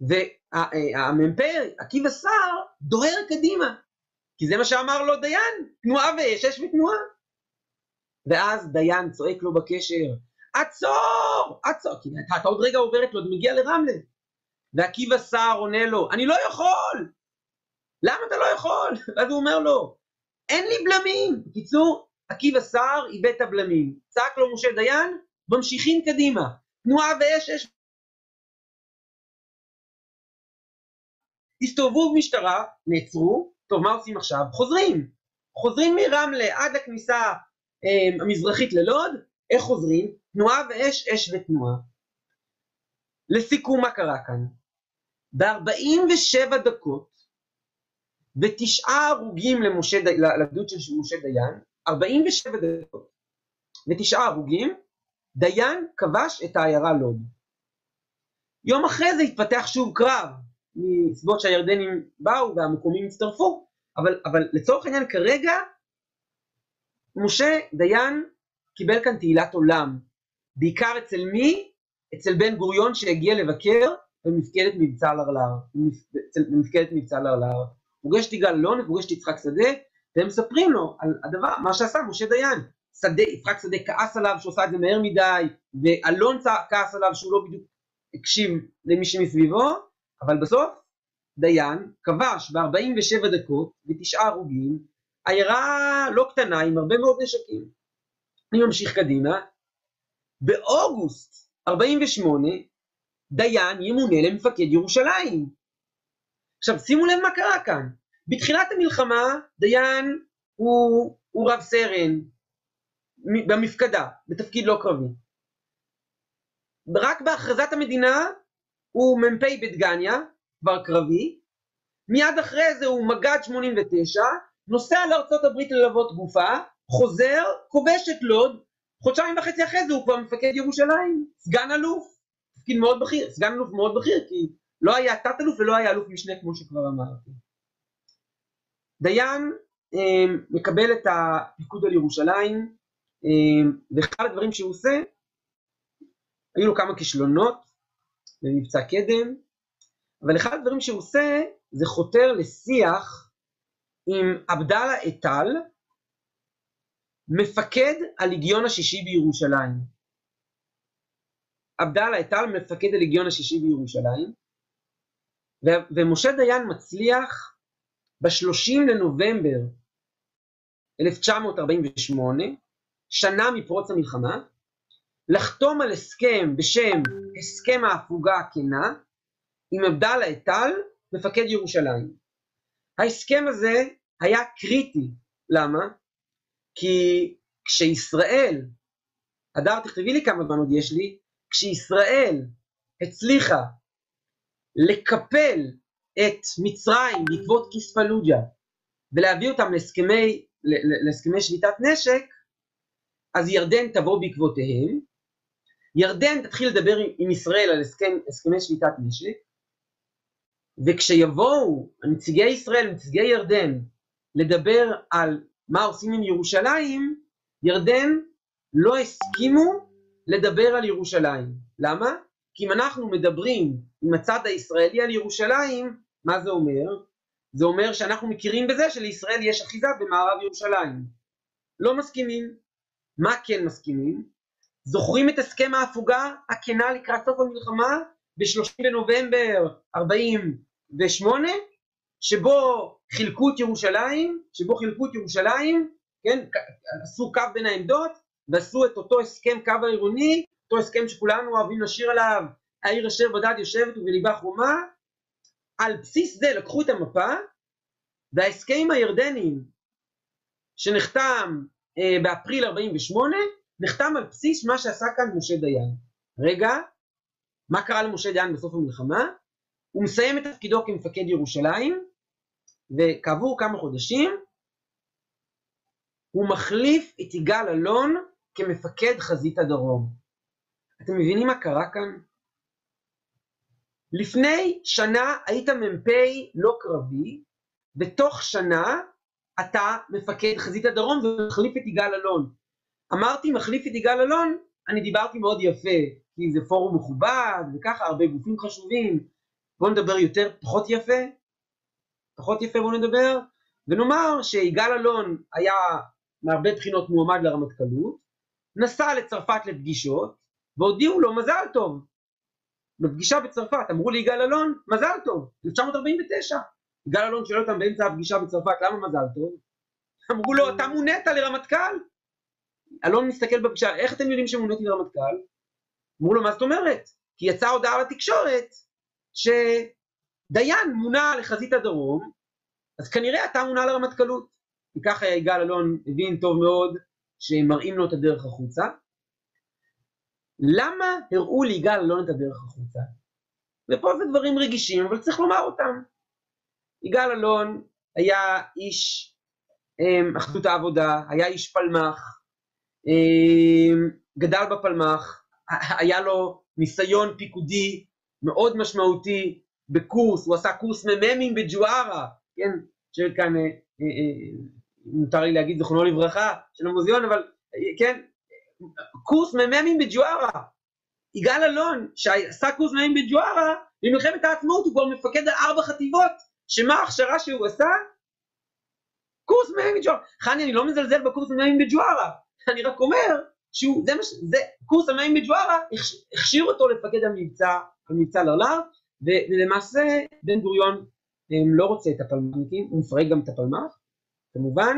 [SPEAKER 4] והמ"פ עקיבא סער דוהר קדימה, כי זה מה שאמר לו דיין, תנועה ואש, אש ותנועה. ואז דיין צועק לו בקשר, עצור, עצור, כי אתה עוד רגע עובר את לוד, מגיע לרמלה. ועקיבא סער עונה לו, אני לא יכול, למה אתה לא יכול? ואז הוא אומר לו, אין לי בלמים. בקיצור, עקיבא סער איבד את הבלמים. צעק לו משה דיין, ממשיכים קדימה. תנועה ואש אש. הסתובבו במשטרה, נעצרו, טוב, מה עושים עכשיו? חוזרים. חוזרים מרמלה עד לכניסה אה, המזרחית ללוד, איך חוזרים? תנועה ואש, אש ותנועה. לסיכום, מה קרה כאן? ב-47 דקות ותשעה הרוגים לגדוד של משה דיין, 47 דקות ותשעה הרוגים, דיין כבש את העיירה לוד. יום אחרי זה התפתח שוב קרב, מסיבות שהירדנים באו והמקומים הצטרפו, אבל, אבל לצורך העניין כרגע, משה דיין קיבל כאן תהילת עולם, בעיקר אצל מי? אצל בן גוריון שהגיע לבקר במפקדת מבצע לרלר, במפקדת מבצע לרלר. פוגש את יגאל אלון ופוגש את יצחק שדה, והם מספרים לו על הדבר, מה שעשה משה דיין. שדה, יצחק שדה כעס עליו שהוא עשה את זה מהר מדי, ואלון כעס עליו שהוא לא בדיוק הקשיב למי שמסביבו, אבל בסוף דיין כבש ב-47 דקות ותשעה הרוגים, עיירה לא קטנה עם הרבה מאוד נשקים. אני ממשיך קדימה. באוגוסט 48 דיין ימונה למפקד ירושלים. עכשיו שימו לב מה קרה כאן. בתחילת המלחמה דיין הוא, הוא רב סרן במפקדה, בתפקיד לא קרבי. רק בהכרזת המדינה הוא מ"פ בדגניה, כבר קרבי, מיד אחרי זה הוא מג"ד 89, נוסע לארצות הברית ללוות גופה, חוזר, כובש את לוד, חודשיים וחצי אחרי זה הוא כבר מפקד ירושלים, סגן אלוף, תפקיד מאוד בכיר, סגן אלוף מאוד בכיר, כי לא היה תת אלוף ולא היה אלוף משנה כמו שכבר אמרתי. דיין אה, מקבל את הפיקוד על ירושלים, אה, ואחד הדברים שהוא עושה, היו לו כמה כישלונות במבצע קדם, אבל אחד הדברים שהוא עושה זה חותר לשיח עם עבדאללה איטל, מפקד הליגיון השישי בירושלים. עבדאללה איטל מפקד הליגיון השישי בירושלים, ו- ומשה דיין מצליח ב-30 לנובמבר 1948, שנה מפרוץ המלחמה, לחתום על הסכם בשם הסכם ההפוגה הכנה עם עבדאללה איטל, מפקד ירושלים. ההסכם הזה היה קריטי, למה? כי כשישראל, הדר תכתבי לי כמה זמן עוד יש לי, כשישראל הצליחה לקפל את מצרים בעקבות כיספלוג'ה ולהביא אותם להסכמי, להסכמי שביתת נשק, אז ירדן תבוא בעקבותיהם, ירדן תתחיל לדבר עם ישראל על הסכם, הסכמי שביתת נשק, וכשיבואו נציגי ישראל, נציגי ירדן, לדבר על מה עושים עם ירושלים, ירדן לא הסכימו לדבר על ירושלים. למה? כי אם אנחנו מדברים עם הצד הישראלי על ירושלים, מה זה אומר? זה אומר שאנחנו מכירים בזה שלישראל יש אחיזה במערב ירושלים. לא מסכימים. מה כן מסכימים? זוכרים את הסכם ההפוגה הכנה לקראת סוף המלחמה ב-30 בנובמבר 48, שבו חילקו את ירושלים, שבו חילקו את ירושלים, כן, עשו קו בין העמדות, ועשו את אותו הסכם קו העירוני, אותו הסכם שכולנו אוהבים לשיר עליו, העיר אשר בדד יושבת ובליבה חומה, על בסיס זה לקחו את המפה, וההסכם עם הירדנים, שנחתם אה, באפריל 48, נחתם על בסיס מה שעשה כאן משה דיין. רגע, מה קרה למשה דיין בסוף המלחמה? הוא מסיים את תפקידו כמפקד ירושלים, וכעבור כמה חודשים הוא מחליף את יגאל אלון כמפקד חזית הדרום. אתם מבינים מה קרה כאן? לפני שנה היית מ"פ לא קרבי, ותוך שנה אתה מפקד חזית הדרום ומחליף את יגאל אלון. אמרתי מחליף את יגאל אלון, אני דיברתי מאוד יפה, כי זה פורום מכובד, וככה הרבה גופים חשובים. בואו נדבר יותר, פחות יפה, פחות יפה בואו נדבר, ונאמר שיגאל אלון היה מהרבה בחינות מועמד לרמטכ"לות, נסע לצרפת לפגישות, והודיעו לו מזל טוב. בפגישה בצרפת אמרו ליגאל אלון, מזל טוב, 1949. יגאל אלון שואל אותם באמצע הפגישה בצרפת, למה מזל טוב? אמרו לו, אתה מונית לרמטכ"ל? אלון מסתכל בפגישה, איך אתם יודעים שמוניתי לרמטכ"ל? אמרו לו, מה זאת אומרת? כי יצאה הודעה לתקשורת שדיין מונה לחזית הדרום, אז כנראה אתה מונה לרמטכ"לות. וככה יגאל אלון הבין טוב מאוד שמראים לו את הדרך החוצה. למה הראו ליגאל אלון את הדרך החוצה? ופה זה דברים רגישים, אבל צריך לומר אותם. יגאל אלון היה איש אמ, אחדות העבודה, היה איש פלמ"ח, אמ, גדל בפלמ"ח, היה לו ניסיון פיקודי מאוד משמעותי בקורס, הוא עשה קורס מ"מים בג'וארה, כן, שכאן אה, אה, אה, מותר לי להגיד זכרונו לברכה, של המוזיאון, אבל כן, קורס מ"מים בג'וארה. יגאל אלון, שעשה קורס מ"מים בג'וארה, במלחמת העצמאות הוא כבר מפקד על ארבע חטיבות, שמה ההכשרה שהוא עשה? קורס מ"מים בג'וארה. חני, אני לא מזלזל בקורס מ"מים בג'וארה, אני רק אומר שהוא, זה מה ש... זה, קורס המ"מים בג'וארה הכשיר אותו לפקד המבצע, המבצע לרל"ר, ולמעשה בן גוריון לא רוצה את הפלמ"חניקים, הוא מפרק גם את הפלמ"ח, כמובן.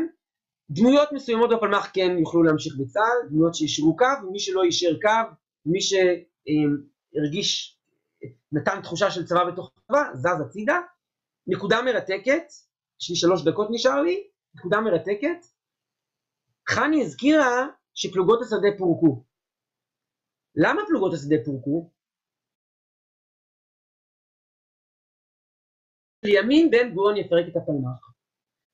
[SPEAKER 4] דמויות מסוימות בפלמ"ח כן יוכלו להמשיך בצה"ל, דמויות שישרו קו, ומי שלא יישר קו, מי שהרגיש, נתן תחושה של צבא בתוך הצבא, זז הצידה. נקודה מרתקת, יש לי שלוש דקות נשאר לי, נקודה מרתקת. חני הזכירה שפלוגות השדה פורקו. למה פלוגות השדה פורקו? לימין בן גוריון יפרק את הפלמ"ח.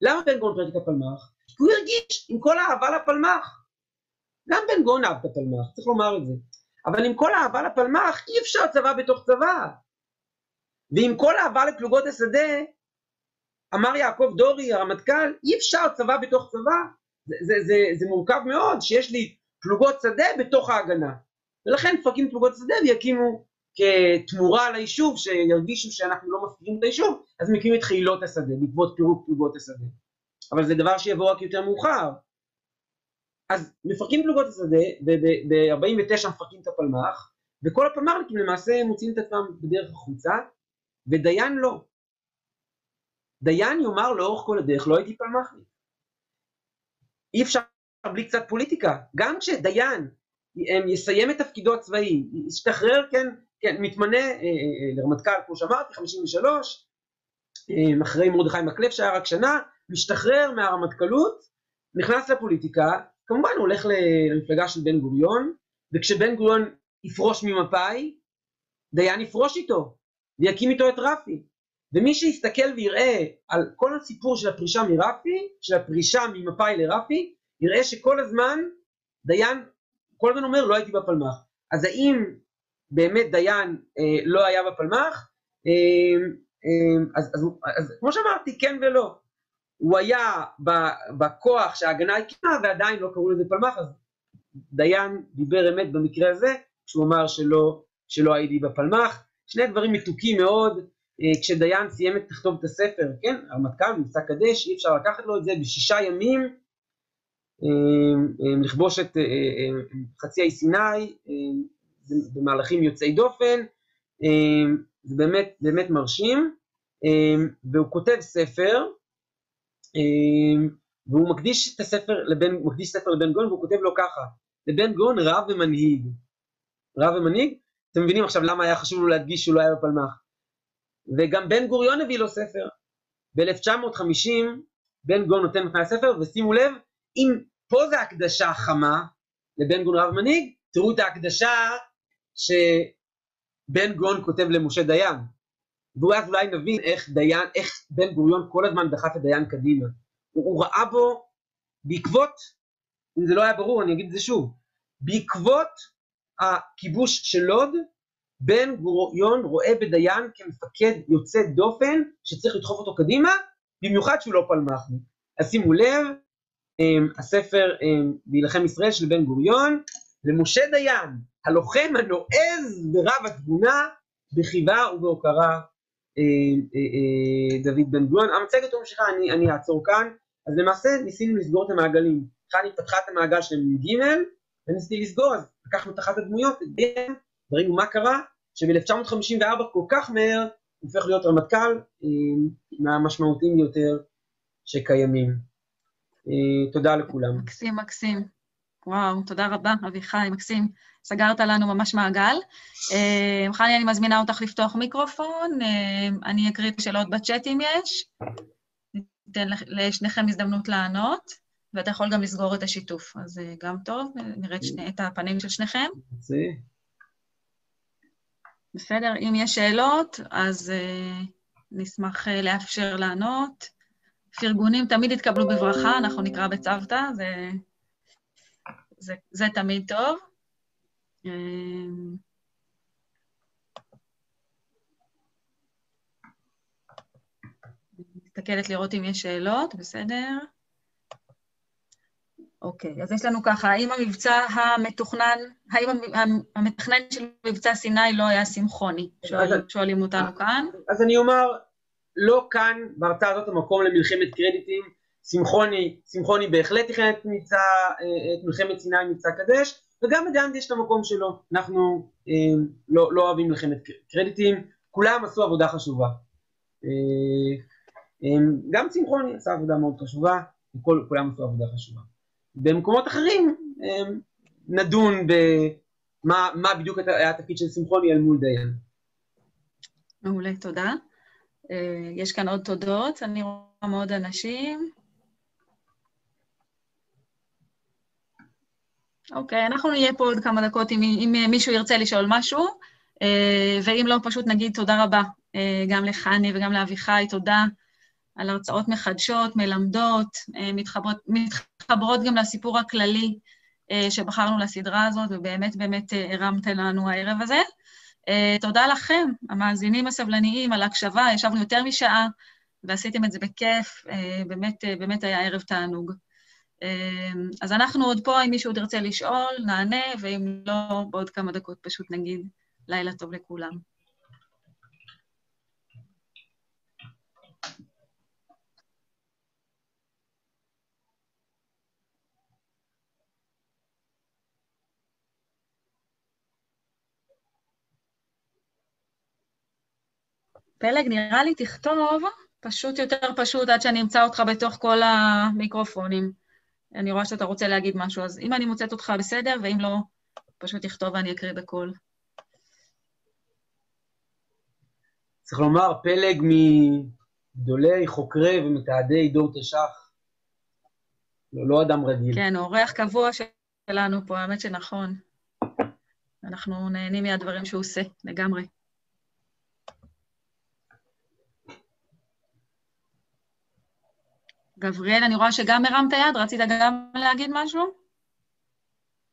[SPEAKER 4] למה בן גוריון יפרק את הפלמ"ח? כי הוא הרגיש עם כל האהבה לפלמ"ח. גם בן גוריון אהב את הפלמ"ח, צריך לומר את זה. אבל עם כל האהבה לפלמ"ח, אי אפשר צבא בתוך צבא. ועם כל האהבה לפלוגות השדה, אמר יעקב דורי, הרמטכ"ל, אי אפשר צבא בתוך צבא. זה, זה, זה, זה מורכב מאוד שיש לי פלוגות שדה בתוך ההגנה. ולכן מפרקים פלוגות שדה ויקימו כתמורה ליישוב, שירגישו שאנחנו לא מפקירים את היישוב, אז מקימים את חילות השדה בעקבות פירוק פלוגות השדה. אבל זה דבר שיבוא רק יותר מאוחר. אז מפרקים פלוגות השדה, וב-49 מפרקים את הפלמ"ח, וכל הפלמ"חניקים למעשה מוצאים את עצמם בדרך החוצה, ודיין לא. דיין יאמר לאורך כל הדרך, לא הייתי פלמ"חניק. אי אפשר בלי קצת פוליטיקה. גם כשדיין יסיים את תפקידו הצבאי, ישתחרר, כן, כן, מתמנה אה, אה, לרמטכ"ל, כמו שאמרתי, 53, אה, אחרי מרדכי מקלף שהיה רק שנה, משתחרר מהרמטכ"לות, נכנס לפוליטיקה, כמובן הוא הולך למפלגה של בן גוריון, וכשבן גוריון יפרוש ממפא"י, דיין יפרוש איתו, ויקים איתו את רפי. ומי שיסתכל ויראה על כל הסיפור של הפרישה מרפי, של הפרישה ממפא"י לרפי, יראה שכל הזמן דיין, כל הזמן אומר לא הייתי בפלמ"ח. אז האם באמת דיין אה, לא היה בפלמ"ח? אה, אה, אז, אז, אז, אז כמו שאמרתי, כן ולא. הוא היה בכוח שההגנה הקימה ועדיין לא קראו לזה פלמ"ח, אז דיין דיבר אמת במקרה הזה, כשהוא אמר שלא, שלא הייתי בפלמ"ח. שני דברים מתוקים מאוד, אה, כשדיין סיים את לכתוב את הספר, כן, הרמטכ"ל, מבצע קדש, אי אפשר לקחת לו את זה בשישה ימים, אה, אה, לכבוש את חצי האי סיני, במהלכים יוצאי דופן, זה באמת, באמת מרשים, והוא כותב ספר, והוא מקדיש את הספר לבן, מקדיש ספר לבן גוריון, והוא כותב לו ככה, לבן גוריון רב ומנהיג. רב ומנהיג? אתם מבינים עכשיו למה היה חשוב לו להדגיש שהוא לא היה בפלמ"ח. וגם בן גוריון הביא לו ספר. ב-1950 בן גוריון נותן לך ספר, ושימו לב, אם פה זה הקדשה חמה לבן גוריון רב מנהיג, תראו את ההקדשה שבן גוריון כותב למשה דיין. ואז אולי נבין איך דיין, איך בן גוריון כל הזמן דחף את דיין קדימה. הוא, הוא ראה בו, בעקבות, אם זה לא היה ברור, אני אגיד את זה שוב, בעקבות הכיבוש של לוד, בן גוריון רואה בדיין כמפקד יוצא דופן שצריך לדחוף אותו קדימה, במיוחד שהוא לא פלמ"חניק. אז שימו לב, אמ, הספר להילחם אמ, ישראל של בן גוריון, למשה דיין, הלוחם הנועז ורב התבונה, בחיבה ובהוקרה אמ, דוד בן גוריון. המצגת ממשיכה, אני, אני אעצור כאן. אז למעשה ניסינו לסגור את המעגלים. חני פתחה את המעגל של ג' וניסיתי לסגור, אז לקחנו את אחת הדמויות, את בן, וראינו מה קרה, שב-1954 כל כך מהר הופך להיות רמטכ"ל מהמשמעותיים ביותר שקיימים. אה, תודה לכולם.
[SPEAKER 1] מקסים, מקסים. וואו, תודה רבה, אביחי, מקסים. סגרת לנו ממש מעגל. אה, חני, אני מזמינה אותך לפתוח מיקרופון, אה, אני אקריא את השאלות בצ'אט אם יש. ניתן לשניכם הזדמנות לענות, ואתה יכול גם לסגור את השיתוף, אז גם טוב, נראה את, שני, את הפנים של שניכם. בסדר? אם יש שאלות, אז uh, נשמח uh, לאפשר לענות. פרגונים תמיד יתקבלו בברכה, אנחנו נקרא בצוותא, זה, זה, זה תמיד טוב. Uh, מסתכלת לראות אם יש שאלות, בסדר? אוקיי, אז יש לנו ככה, האם המבצע המתוכנן, האם המתכנן של מבצע סיני לא היה שמחוני? שואל, שואלים אותנו כאן.
[SPEAKER 4] אז אני אומר, לא כאן, בהרצאה הזאת המקום למלחמת קרדיטים. שמחוני, שמחוני בהחלט תכנן את מבצע, את מלחמת סיני, מבצע קדש, וגם בגנדי יש את המקום שלו. אנחנו אה, לא, לא אוהבים מלחמת קרדיטים, כולם עשו עבודה חשובה. אה, אה, גם שמחוני עשה עבודה מאוד חשובה, וכולם עשו עבודה חשובה. במקומות אחרים נדון במה בדיוק היה התפקיד של שמחוני אל מול דיין.
[SPEAKER 1] מעולה, תודה. אה, יש כאן עוד תודות, אני רואה מאוד אנשים. אוקיי, אנחנו נהיה פה עוד כמה דקות אם, אם מישהו ירצה לשאול משהו, אה, ואם לא, פשוט נגיד תודה רבה אה, גם לחני וגם לאביחי, תודה על הרצאות מחדשות, מלמדות, מתחברות, מתחברות גם לסיפור הכללי שבחרנו לסדרה הזאת, ובאמת באמת הרמתם לנו הערב הזה. תודה לכם, המאזינים הסבלניים, על ההקשבה, ישבנו יותר משעה ועשיתם את זה בכיף, באמת, באמת היה ערב תענוג. Uh, אז אנחנו עוד פה, אם מישהו ירצה לשאול, נענה, ואם לא, בעוד כמה דקות פשוט נגיד לילה טוב לכולם. פלג, נראה לי תכתוב, פשוט יותר פשוט, עד שאני אמצא אותך בתוך כל המיקרופונים. אני רואה שאתה רוצה להגיד משהו, אז אם אני מוצאת אותך בסדר, ואם לא, פשוט תכתוב ואני אקריא בקול.
[SPEAKER 4] צריך לומר, פלג מגדולי חוקרי ומתעדי דור תש"ח. לא, לא אדם רגיל.
[SPEAKER 1] כן, אורח קבוע שלנו פה, האמת שנכון. אנחנו נהנים מהדברים שהוא עושה, לגמרי. גבריאל, אני רואה שגם הרמת יד, רצית גם להגיד משהו?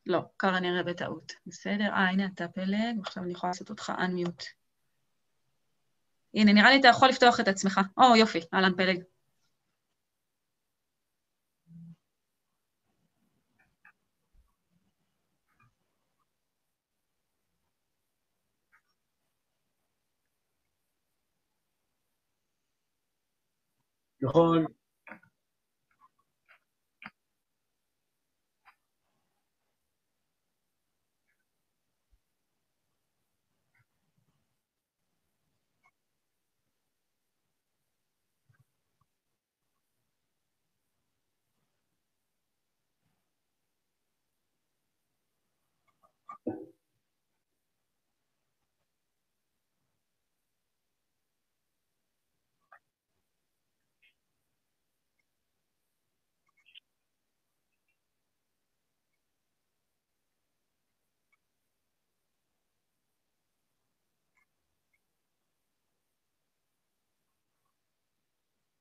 [SPEAKER 1] לא, קרה נראה בטעות. בסדר? אה, הנה אתה פלג, עכשיו אני יכולה לעשות אותך unmute. הנה, נראה לי אתה יכול לפתוח את עצמך. או, יופי, אהלן פלג.
[SPEAKER 4] נכון,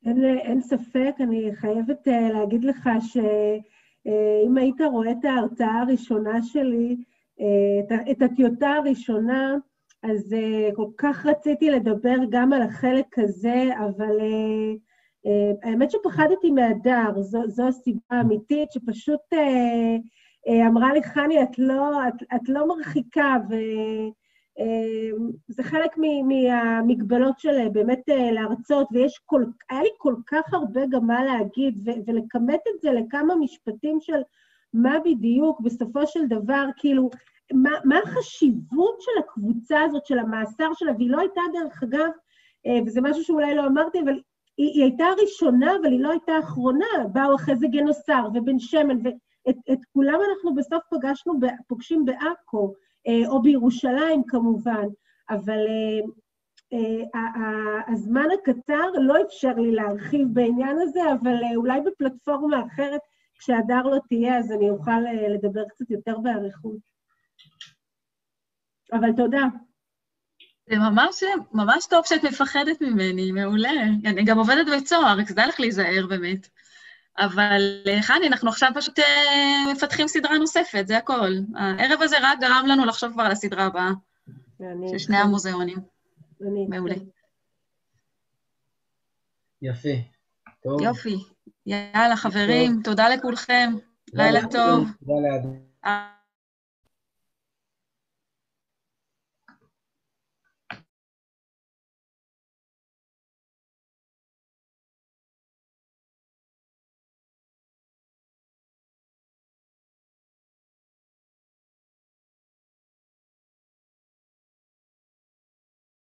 [SPEAKER 2] אין, אין ספק, אני חייבת uh, להגיד לך שאם uh, היית רואה את ההרצאה הראשונה שלי, uh, את, את הטיוטה הראשונה, אז כל כך רציתי לדבר גם על החלק הזה, אבל האמת שפחדתי מהדר, זו, זו הסיבה האמיתית, שפשוט אמרה לי, חני, את לא, את, את לא מרחיקה, ו... אמ, זה חלק מהמגבלות של אה, באמת אה, להרצות, ויש כל, היה לי כל כך הרבה גם מה להגיד, ולכמת את זה לכמה משפטים של מה בדיוק, בסופו של דבר, כאילו, מה, מה החשיבות של הקבוצה הזאת, של המאסר שלה, והיא לא הייתה, דרך אגב, אה, וזה משהו שאולי לא אמרתי, אבל היא, היא הייתה הראשונה, אבל היא לא הייתה האחרונה. באו אחרי זה גנוסר ובן שמן, ואת כולם אנחנו בסוף פגשנו, פוגשים בעכו. אה, או בירושלים כמובן, אבל אה, אה, הזמן הקצר לא אפשר לי להרחיב בעניין הזה, אבל אולי בפלטפורמה אחרת, כשהדר לא תהיה, אז אני אוכל לדבר קצת יותר באריכות. אבל תודה.
[SPEAKER 1] זה ממש, ממש טוב שאת מפחדת ממני, מעולה. אני גם עובדת בצוהר, רק כדאי לך להיזהר באמת. אבל אה, חני, אנחנו עכשיו פשוט אה, מפתחים סדרה נוספת, זה הכל. הערב הזה רק גרם לנו לחשוב כבר על הסדרה הבאה, של שני המוזיאונים. מעולה.
[SPEAKER 4] יפה. טוב.
[SPEAKER 1] יופי. יאללה, חברים, תודה לכולכם. לילה טוב.
[SPEAKER 4] תודה לאדם.